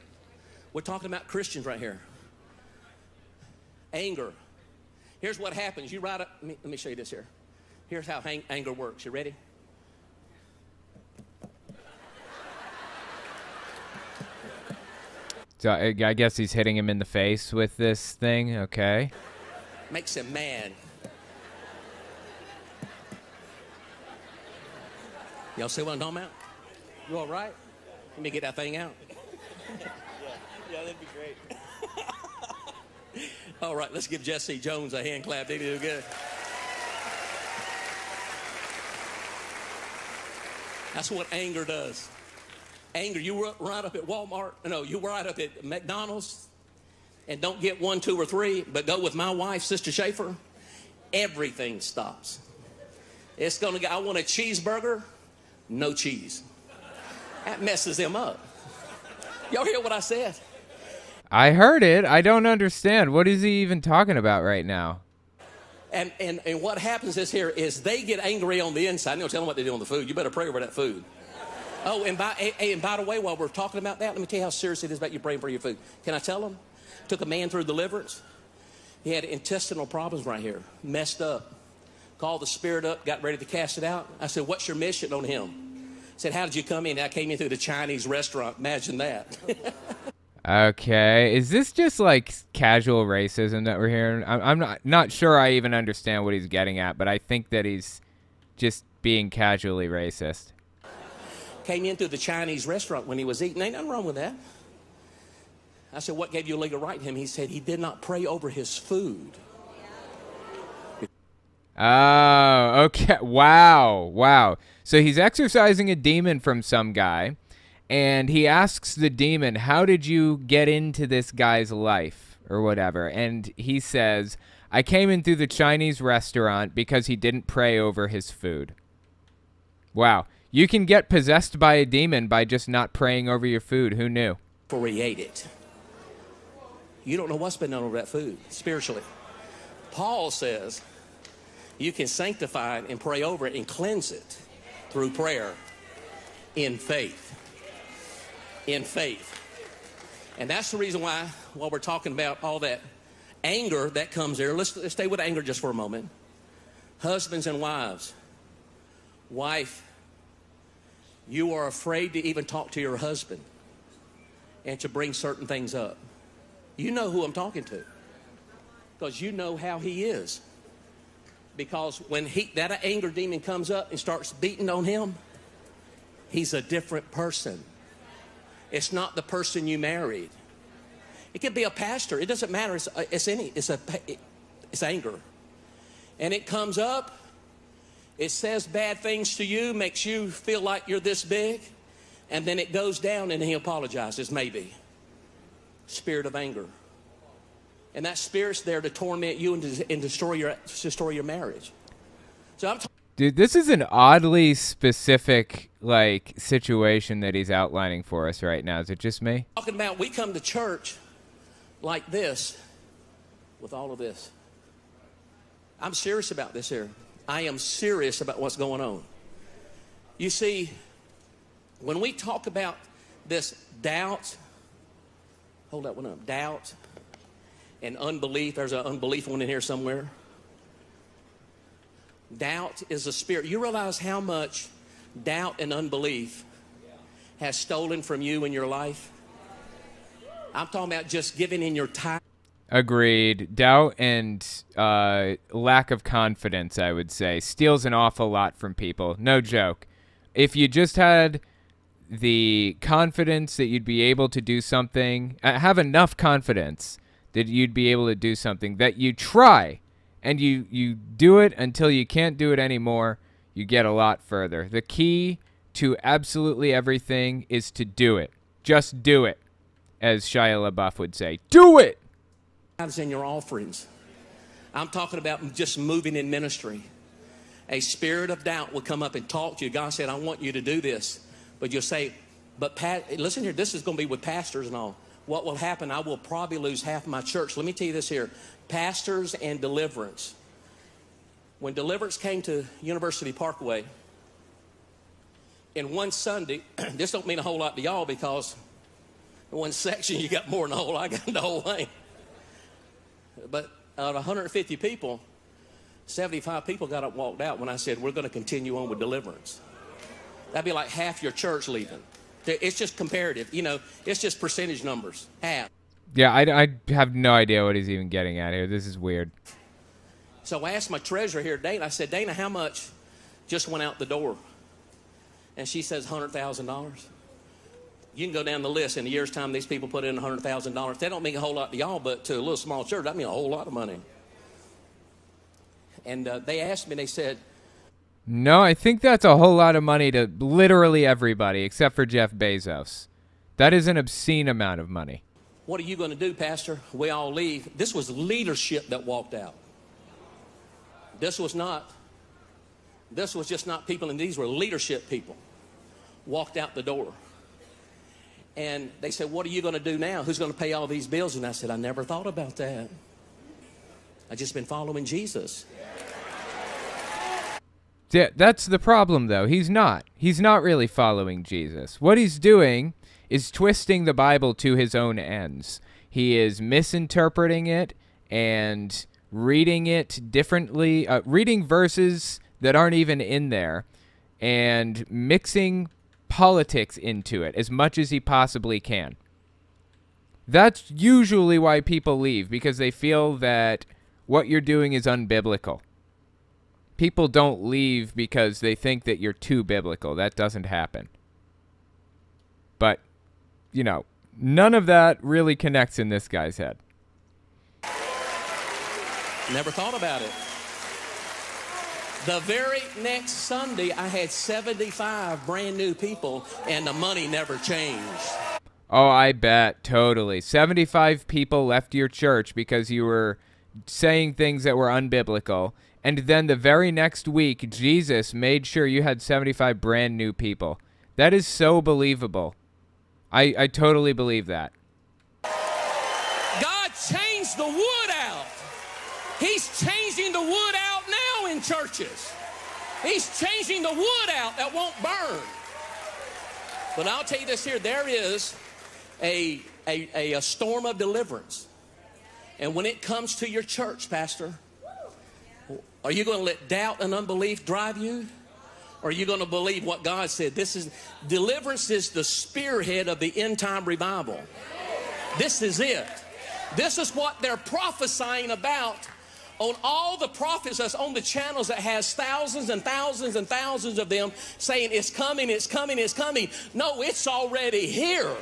We're talking about Christians right here. Anger. Here's what happens. You write up, let me, let me show you this here. Here's how hang, anger works. You ready? So I I guess he's hitting him in the face with this thing. Okay. Makes him mad. Y'all see what I'm talking about? You all right? Let me get that thing out. yeah, Yeah, that'd be great. All right, let's give Jesse Jones a hand clap. They do good. That's what anger does. Anger, you ride up at Walmart, no, you ride up at McDonald's and don't get one, two, or three, but go with my wife, Sister Schaefer, everything stops. It's gonna go, I want a cheeseburger, no cheese. That messes them up. Y'all hear what I said? I heard it. I don't understand. What is he even talking about right now? And, and, and what happens is here is they get angry on the inside. Know, tell them what they do on the food. You better pray over that food. Oh, and by, and by the way, while we're talking about that, let me tell you how serious it is about you praying for your food. Can I tell them? Took a man through deliverance. He had intestinal problems right here, messed up. Called the spirit up, got ready to cast it out. I said, What's your mission on him? Said, How did you come in? I came in through the Chinese restaurant. Imagine that. Okay, is this just like casual racism that we're hearing? I'm, I'm not not sure I even understand what he's getting at, but I think that he's just being casually racist. came in through the Chinese restaurant when he was eating. Ain't nothing wrong with that. I said, What gave you a legal right to him? He said, He did not pray over his food. Oh, okay. Wow, wow. So he's exorcising a demon from some guy, and he asks the demon, How did you get into this guy's life? Or whatever. And he says, I came in through the Chinese restaurant because he didn't pray over his food. Wow. You can get possessed by a demon by just not praying over your food. Who knew? before he ate it. You don't know what's been done over that food spiritually. Paul says you can sanctify it and pray over it and cleanse it through prayer in faith. In faith. And that's the reason why, while we're talking about all that anger that comes there, let's, let's stay with anger just for a moment. Husbands and wives, wife, you are afraid to even talk to your husband and to bring certain things up. You know who I'm talking to because you know how he is. Because when he, that anger demon comes up and starts beating on him, he's a different person. It's not the person you married. It could be a pastor. It doesn't matter. It's, uh, it's any. It's a. It's anger, and it comes up. It says bad things to you, makes you feel like you're this big, and then it goes down and he apologizes, maybe. Spirit of anger. And that spirit's there to torment you and, to, and destroy, your, destroy your marriage. So I'm talking Dude, this is an oddly specific like situation that he's outlining for us right now. Is it just me? Talking about we come to church like this with all of this. I'm serious about this here. I am serious about what's going on. You see, when we talk about this doubt, hold that one up, doubt and unbelief, there's an unbelief one in here somewhere. Doubt is a spirit. You realize how much doubt and unbelief has stolen from you in your life? I'm talking about just giving in your time. Agreed. Doubt and uh, lack of confidence, I would say, steals an awful lot from people. No joke. If you just had the confidence that you'd be able to do something, uh, have enough confidence that you'd be able to do something, that you try and you, you do it until you can't do it anymore, you get a lot further. The key to absolutely everything is to do it. Just do it, as Shia LaBeouf would say. Do it! tithes and your offerings. I'm talking about just moving in ministry. A spirit of doubt will come up and talk to you. God said, I want you to do this. But you'll say, but Pat, listen here, this is going to be with pastors and all. What will happen? I will probably lose half my church. Let me tell you this here pastors and deliverance. When deliverance came to University Parkway, in one Sunday, this don't mean a whole lot to y'all because in one section you got more than a whole. I got the whole thing. But out of 150 people, 75 people got up walked out when I said, We're going to continue on with deliverance. That'd be like half your church leaving. It's just comparative. You know, it's just percentage numbers. Half. Yeah, I, I have no idea what he's even getting at here. This is weird. So I asked my treasurer here, Dana, I said, Dana, how much just went out the door? And she says, $100,000. You can go down the list. In a year's time, these people put in $100,000. That don't mean a whole lot to y'all, but to a little small church, that means a whole lot of money. And uh, they asked me, they said, No, I think that's a whole lot of money to literally everybody except for Jeff Bezos. That is an obscene amount of money. What are you going to do, Pastor? We all leave. This was leadership that walked out. This was not, this was just not people, and these were leadership people. Walked out the door. And they said, What are you going to do now? Who's going to pay all these bills? And I said, I never thought about that. i just been following Jesus. Yeah, that's the problem, though. He's not. He's not really following Jesus. What he's doing is twisting the Bible to his own ends. He is misinterpreting it and reading it differently, uh, reading verses that aren't even in there, and mixing politics into it as much as he possibly can. That's usually why people leave, because they feel that what you're doing is unbiblical. People don't leave because they think that you're too biblical. That doesn't happen. But you know, none of that really connects in this guy's head. Never thought about it. The very next Sunday, I had 75 brand new people, and the money never changed. Oh, I bet. Totally. 75 people left your church because you were saying things that were unbiblical. And then the very next week, Jesus made sure you had 75 brand new people. That is so believable. I, I totally believe that. God changed the wood out. He's changing the wood out now in churches. He's changing the wood out that won't burn. But I'll tell you this here there is a, a, a, a storm of deliverance. And when it comes to your church, Pastor, are you going to let doubt and unbelief drive you? Or are you going to believe what God said? This is deliverance is the spearhead of the end time revival. This is it. This is what they're prophesying about on all the prophets that's on the channels that has thousands and thousands and thousands of them saying it's coming, it's coming, it's coming. No, it's already here.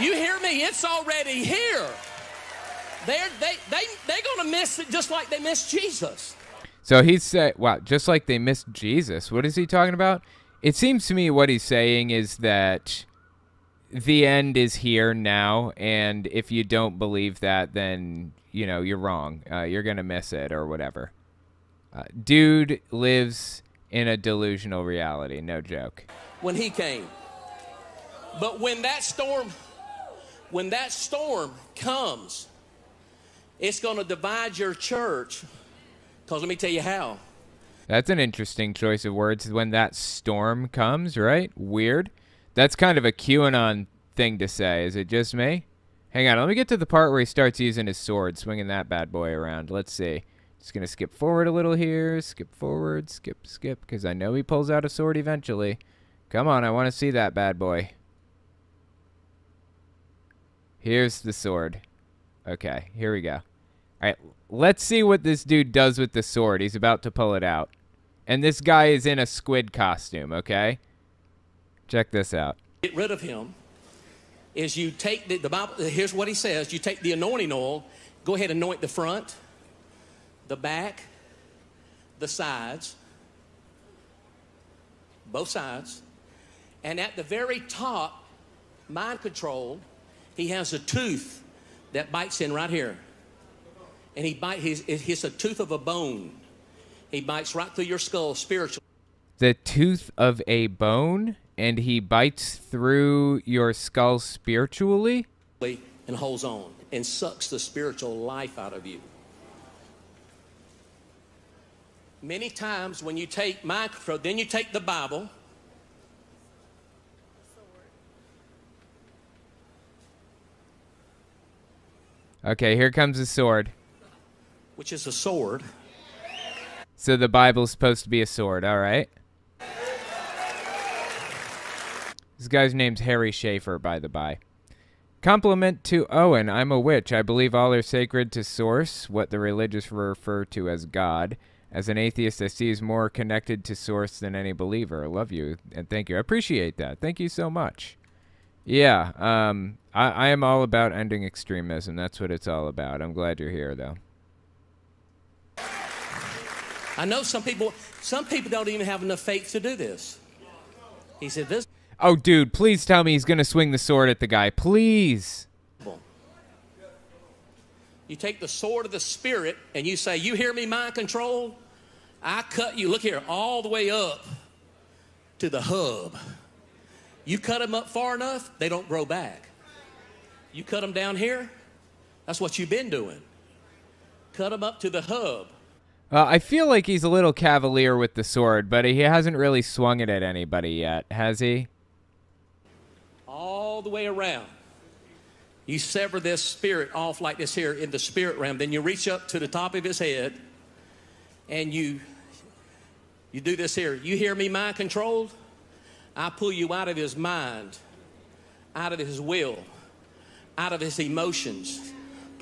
You hear me? It's already here. They're, they, they, they're going to miss it just like they missed Jesus. So he's saying, wow, just like they missed Jesus. What is he talking about? It seems to me what he's saying is that the end is here now, and if you don't believe that, then you know you're wrong. Uh, you're gonna miss it or whatever. Uh, dude lives in a delusional reality. No joke. when he came. But when that storm, when that storm comes, it's to divide your church. Because let me tell you how. That's an interesting choice of words when that storm comes, right? Weird. That's kind of a QAnon thing to say. Is it just me? Hang on, let me get to the part where he starts using his sword, swinging that bad boy around. Let's see. Just gonna skip forward a little here, skip forward, skip, skip, because I know he pulls out a sword eventually. Come on, I want to see that bad boy. Here's the sword. Okay, here we go. All right, let's see what this dude does with the sword. He's about to pull it out. And this guy is in a squid costume, okay? Check this out. Get rid of him. Is you take the, the Bible, here's what he says you take the anointing oil, go ahead and anoint the front, the back, the sides, both sides, and at the very top, mind control, he has a tooth that bites in right here. And he bites, his he's a tooth of a bone. He bites right through your skull spiritually. The tooth of a bone, and he bites through your skull spiritually? and holds on and sucks the spiritual life out of you. Many times when you take micro then you take the Bible. Okay, here comes the sword. Which is a sword. So the Bible's supposed to be a sword, all right? This guy's name's Harry Schaefer, by the by. Compliment to Owen. I'm a witch. I believe all are sacred to Source, what the religious refer to as God. As an atheist, I see is more connected to Source than any believer. I love you and thank you. I appreciate that. Thank you so much. Yeah, um, I, I am all about ending extremism. That's what it's all about. I'm glad you're here, though. I know some people some people don't even have enough faith to do this. He said this Oh, dude, please tell me he's going to swing the sword at the guy. Please. You take the sword of the Spirit and you say, You hear me, mind control? I cut you, look here, all the way up to the hub. You cut them up far enough, they don't grow back. You cut them down here, that's what you've been doing. Cut them up to the hub. Uh, I feel like he's a little cavalier with the sword, but he hasn't really swung it at anybody yet, has he? All the way around. You sever this spirit off like this here in the spirit realm. Then you reach up to the top of his head and you you do this here. You hear me mind controlled? I pull you out of his mind, out of his will, out of his emotions.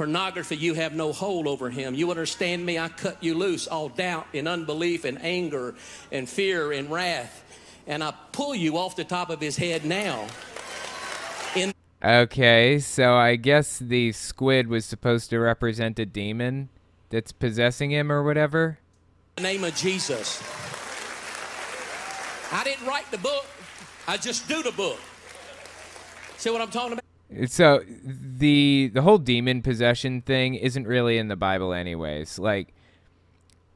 Pornography, you have no hold over him. You understand me? I cut you loose, all doubt and unbelief and anger and fear and wrath. And I pull you off the top of his head now. In Okay, so I guess the squid was supposed to represent a demon that's possessing him or whatever. the name of Jesus. I didn't write the book, I just do the book. See what I'm talking about? So the the whole demon possession thing isn't really in the Bible anyways. Like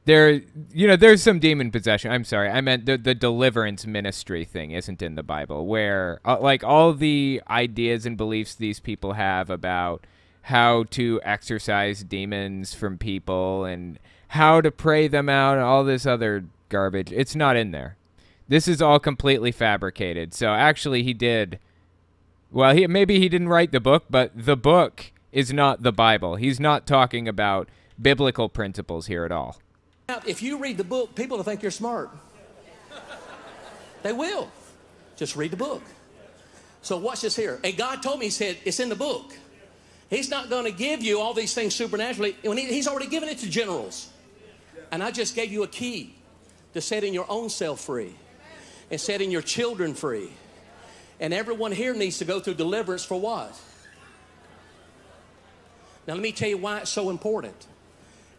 there you know there's some demon possession. I'm sorry. I meant the the deliverance ministry thing isn't in the Bible where uh, like all the ideas and beliefs these people have about how to exorcise demons from people and how to pray them out and all this other garbage. It's not in there. This is all completely fabricated. So actually he did well, he maybe he didn't write the book, but the book is not the Bible. He's not talking about biblical principles here at all. Now if you read the book, people will think you're smart. They will. Just read the book. So watch this here. And God told me, He said, it's in the book. He's not going to give you all these things supernaturally. When he, he's already given it to generals. And I just gave you a key to setting your own self free and setting your children free. And everyone here needs to go through deliverance for what? Now, let me tell you why it's so important.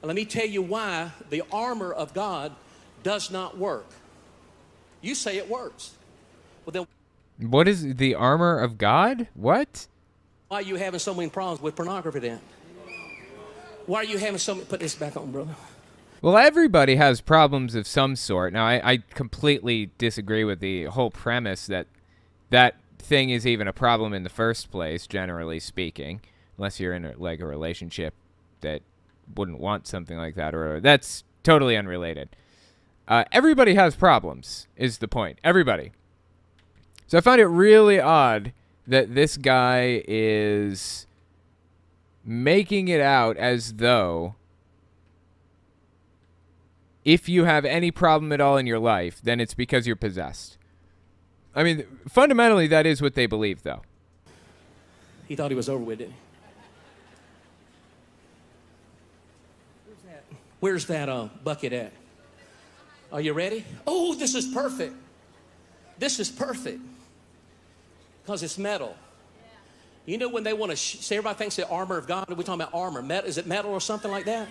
And let me tell you why the armor of God does not work. You say it works. Well, then What is the armor of God? What? why are you having so many problems with pornography then? Why are you having so many? Put this back on, brother. Well, everybody has problems of some sort. Now, I, I completely disagree with the whole premise that that thing is even a problem in the first place, generally speaking, unless you're in a, like a relationship that wouldn't want something like that, or that's totally unrelated. Uh, everybody has problems, is the point. Everybody. So I find it really odd that this guy is making it out as though if you have any problem at all in your life, then it's because you're possessed. I mean, fundamentally, that is what they believe, though. He thought he was over with, he? Where's that, Where's that uh, bucket at? Are you ready? Oh, this is perfect. This is perfect. Because it's metal. You know when they want to sh- say everybody thinks the armor of God. Are We're talking about armor. Met- is it metal or something like that?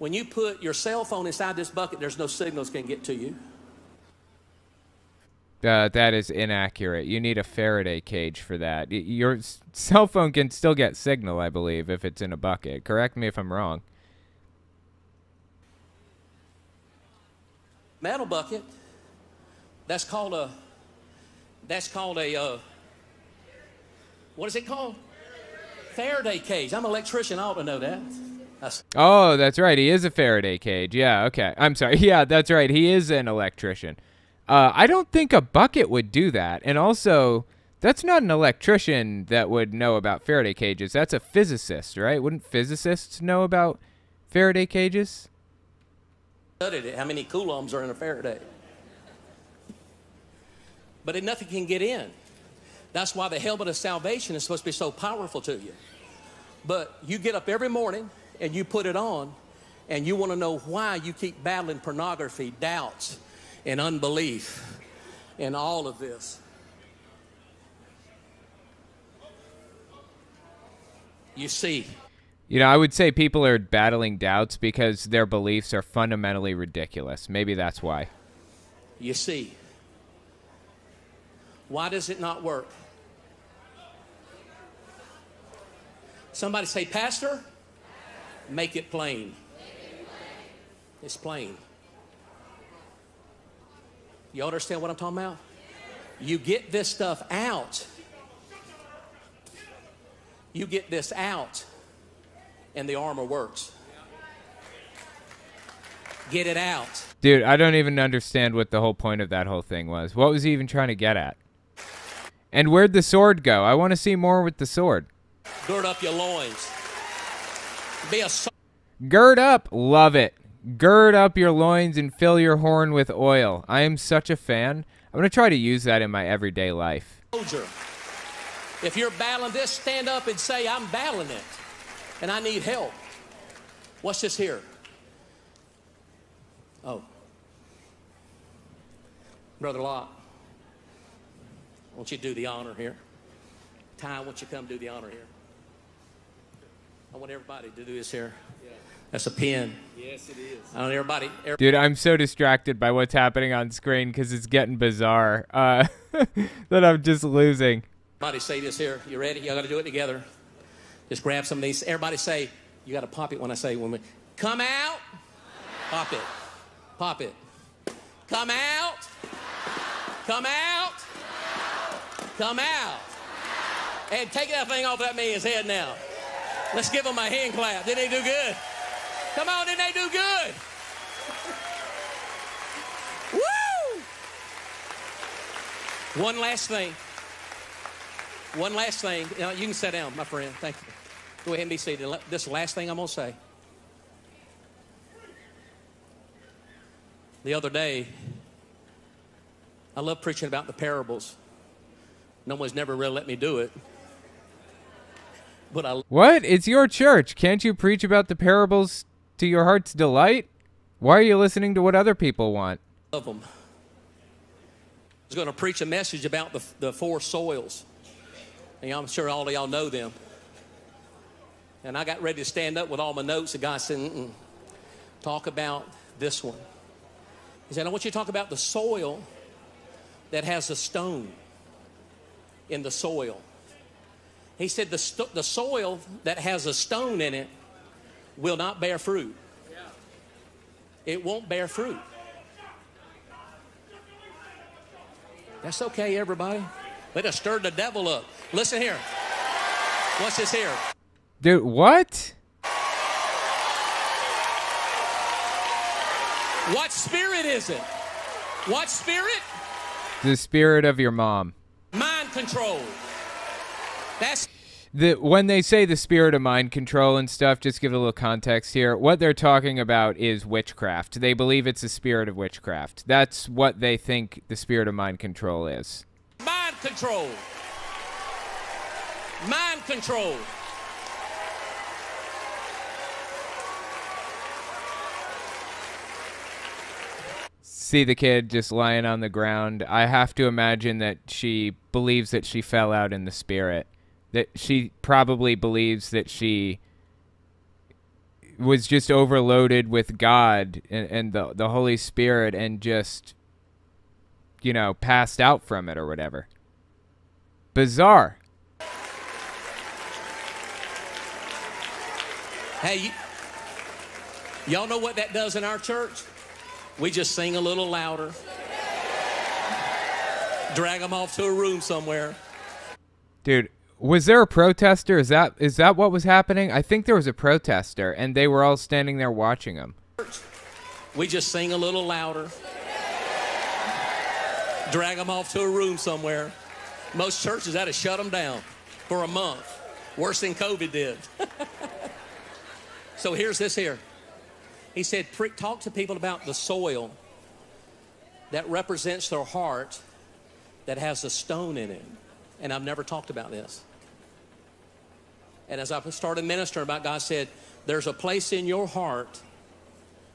When you put your cell phone inside this bucket, there's no signals can get to you. Uh, that is inaccurate. You need a Faraday cage for that. Y- Your s- cell phone can still get signal, I believe, if it's in a bucket. Correct me if I'm wrong. metal bucket. That's called a. That's called a. Uh, what is it called? Faraday cage. I'm an electrician. I ought to know that. That's, Oh, that's right. He is a Faraday cage. Yeah, okay. I'm sorry. Yeah, that's right. He is an electrician. Uh, I don't think a bucket would do that. And also, that's not an electrician that would know about Faraday cages. That's a physicist, right? Wouldn't physicists know about Faraday cages? studied it. How many coulombs are in a Faraday? But nothing can get in. That's why the helmet of salvation is supposed to be so powerful to you. But you get up every morning and you put it on, and you want to know why you keep battling pornography, doubts, and unbelief, in all of this. You see, You know, I would say people are battling doubts because their beliefs are fundamentally ridiculous. Maybe that's why. You see. Why does it not work? Somebody say, Pastor, make it plain. It's plain. You understand what I'm talking about? You get this stuff out. You get this out, and the armor works. Get it out. Dude, I don't even understand what the whole point of that whole thing was. What was he even trying to get at? And where'd the sword go? I want to see more with the sword. Gird up your loins. Be a so- Gird up, love it. Gird up your loins and fill your horn with oil. I am such a fan. I'm going to try to use that in my everyday life. soldier. If you're battling this, stand up and say, I'm battling it and I need help. What's this here? Oh. Brother Locke, I want you do the honor here. Ty, I want you come do the honor here. I want everybody to do this here. That's a pen. Yes, it is. I want everybody, everybody Dude, I'm so distracted by what's happening on screen because it's getting bizarre uh, that I'm just losing. Everybody say this here. You ready? Y'all got to do it together. Just grab some of these. Everybody say, you got to pop it when I say when we come out. Pop it. Pop it. Come out. Come out. Come out. And take that thing off that man's head now. Let's give him a hand clap. Did they do good? Come on, did they do good? Woo! One last thing. One last thing. Now, you can sit down, my friend. Thank you. Go ahead and be seated. This last thing I'm going to say. The other day, I love preaching about the parables. No one's never really let me do it. But I What? It's your church. Can't you preach about the parables to your heart's delight? Why are you listening to what other people want? Of them. I was going to preach a message about the, the four soils. And I'm sure all of y'all know them. And I got ready to stand up with all my notes. The guy said, Mm-mm. talk about this one. He said, I want you to talk about the soil that has a stone in the soil. He said, the, sto- the soil that has a stone in it will not bear fruit. it won't bear fruit. That's okay, everybody. Let us stir the devil up. Listen here. What's this here? Dude, what? What spirit is it? What spirit? The spirit of your mom. Mind control. That's The when they say the spirit of mind control and stuff, just give it a little context here. What they're talking about is witchcraft. They believe it's the spirit of witchcraft. That's what they think the spirit of mind control is. mind control. Mind control. see the kid just lying on the ground. I have to imagine that she believes that she fell out in the spirit. That she probably believes that she was just overloaded with God and, and the the Holy Spirit and just you know, passed out from it or whatever. Bizarre. Hey, y'all know what that does in our church? We just sing a little louder, drag them off to a room somewhere. Dude, was there a protester? Is that is that what was happening? I think there was a protester and they were all standing there watching him. We just sing a little louder, drag them off to a room somewhere. Most churches had to shut them down for a month, worse than COVID did. so here's this here. He said, talk to people about the soil that represents their heart that has a stone in it. And I've never talked about this. And as I started ministering about, God said, there's a place in your heart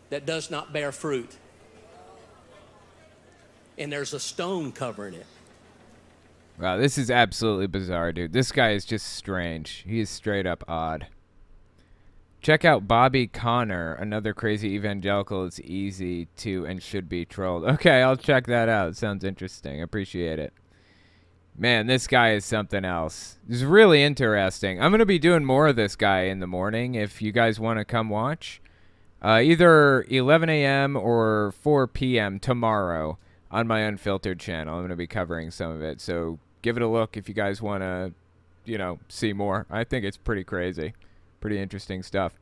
that does not bear fruit. And there's a stone covering it. Wow, this is absolutely bizarre, dude. This guy is just strange. He is straight up odd. Check out Bobby Conner, another crazy evangelical. It's easy to and should be trolled. Okay, I'll check that out. Sounds interesting. Appreciate it. Man, this guy is something else. Is really interesting. I'm going to be doing more of this guy in the morning if you guys want to come watch. Uh, either 11 a.m. or 4 p.m. tomorrow on my unfiltered channel. I'm going to be covering some of it. So give it a look if you guys want to, you know, see more. I think it's pretty crazy. Pretty interesting stuff.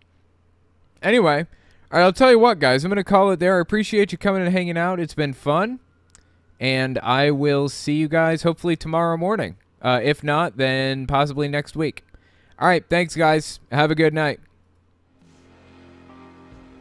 Anyway, all right, I'll tell you what, guys. I'm going to call it there. I appreciate you coming and hanging out. It's been fun. And I will see you guys hopefully tomorrow morning. Uh, if not, then possibly next week. All right, thanks, guys. Have a good night.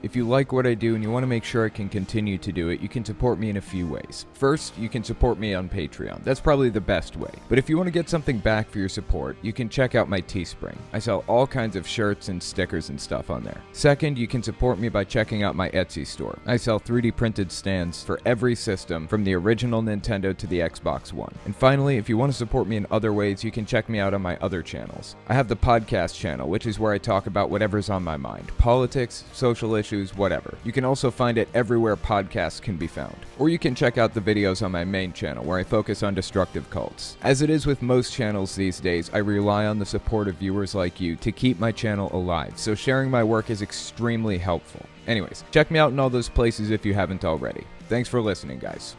If you like what I do and you want to make sure I can continue to do it, you can support me in a few ways. First, you can support me on Patreon. That's probably the best way. But if you want to get something back for your support, you can check out my Teespring. I sell all kinds of shirts and stickers and stuff on there. Second, you can support me by checking out my Etsy store. I sell 3D printed stands for every system from the original Nintendo to the Xbox One. And finally, if you want to support me in other ways, you can check me out on my other channels. I have the podcast channel, which is where I talk about whatever's on my mind politics, social issues, whatever. You can also find it everywhere podcasts can be found. Or you can check out the videos on my main channel, where I focus on destructive cults. As it is with most channels these days, I rely on the support of viewers like you to keep my channel alive, so sharing my work is extremely helpful. Anyways, check me out in all those places if you haven't already. Thanks for listening, guys.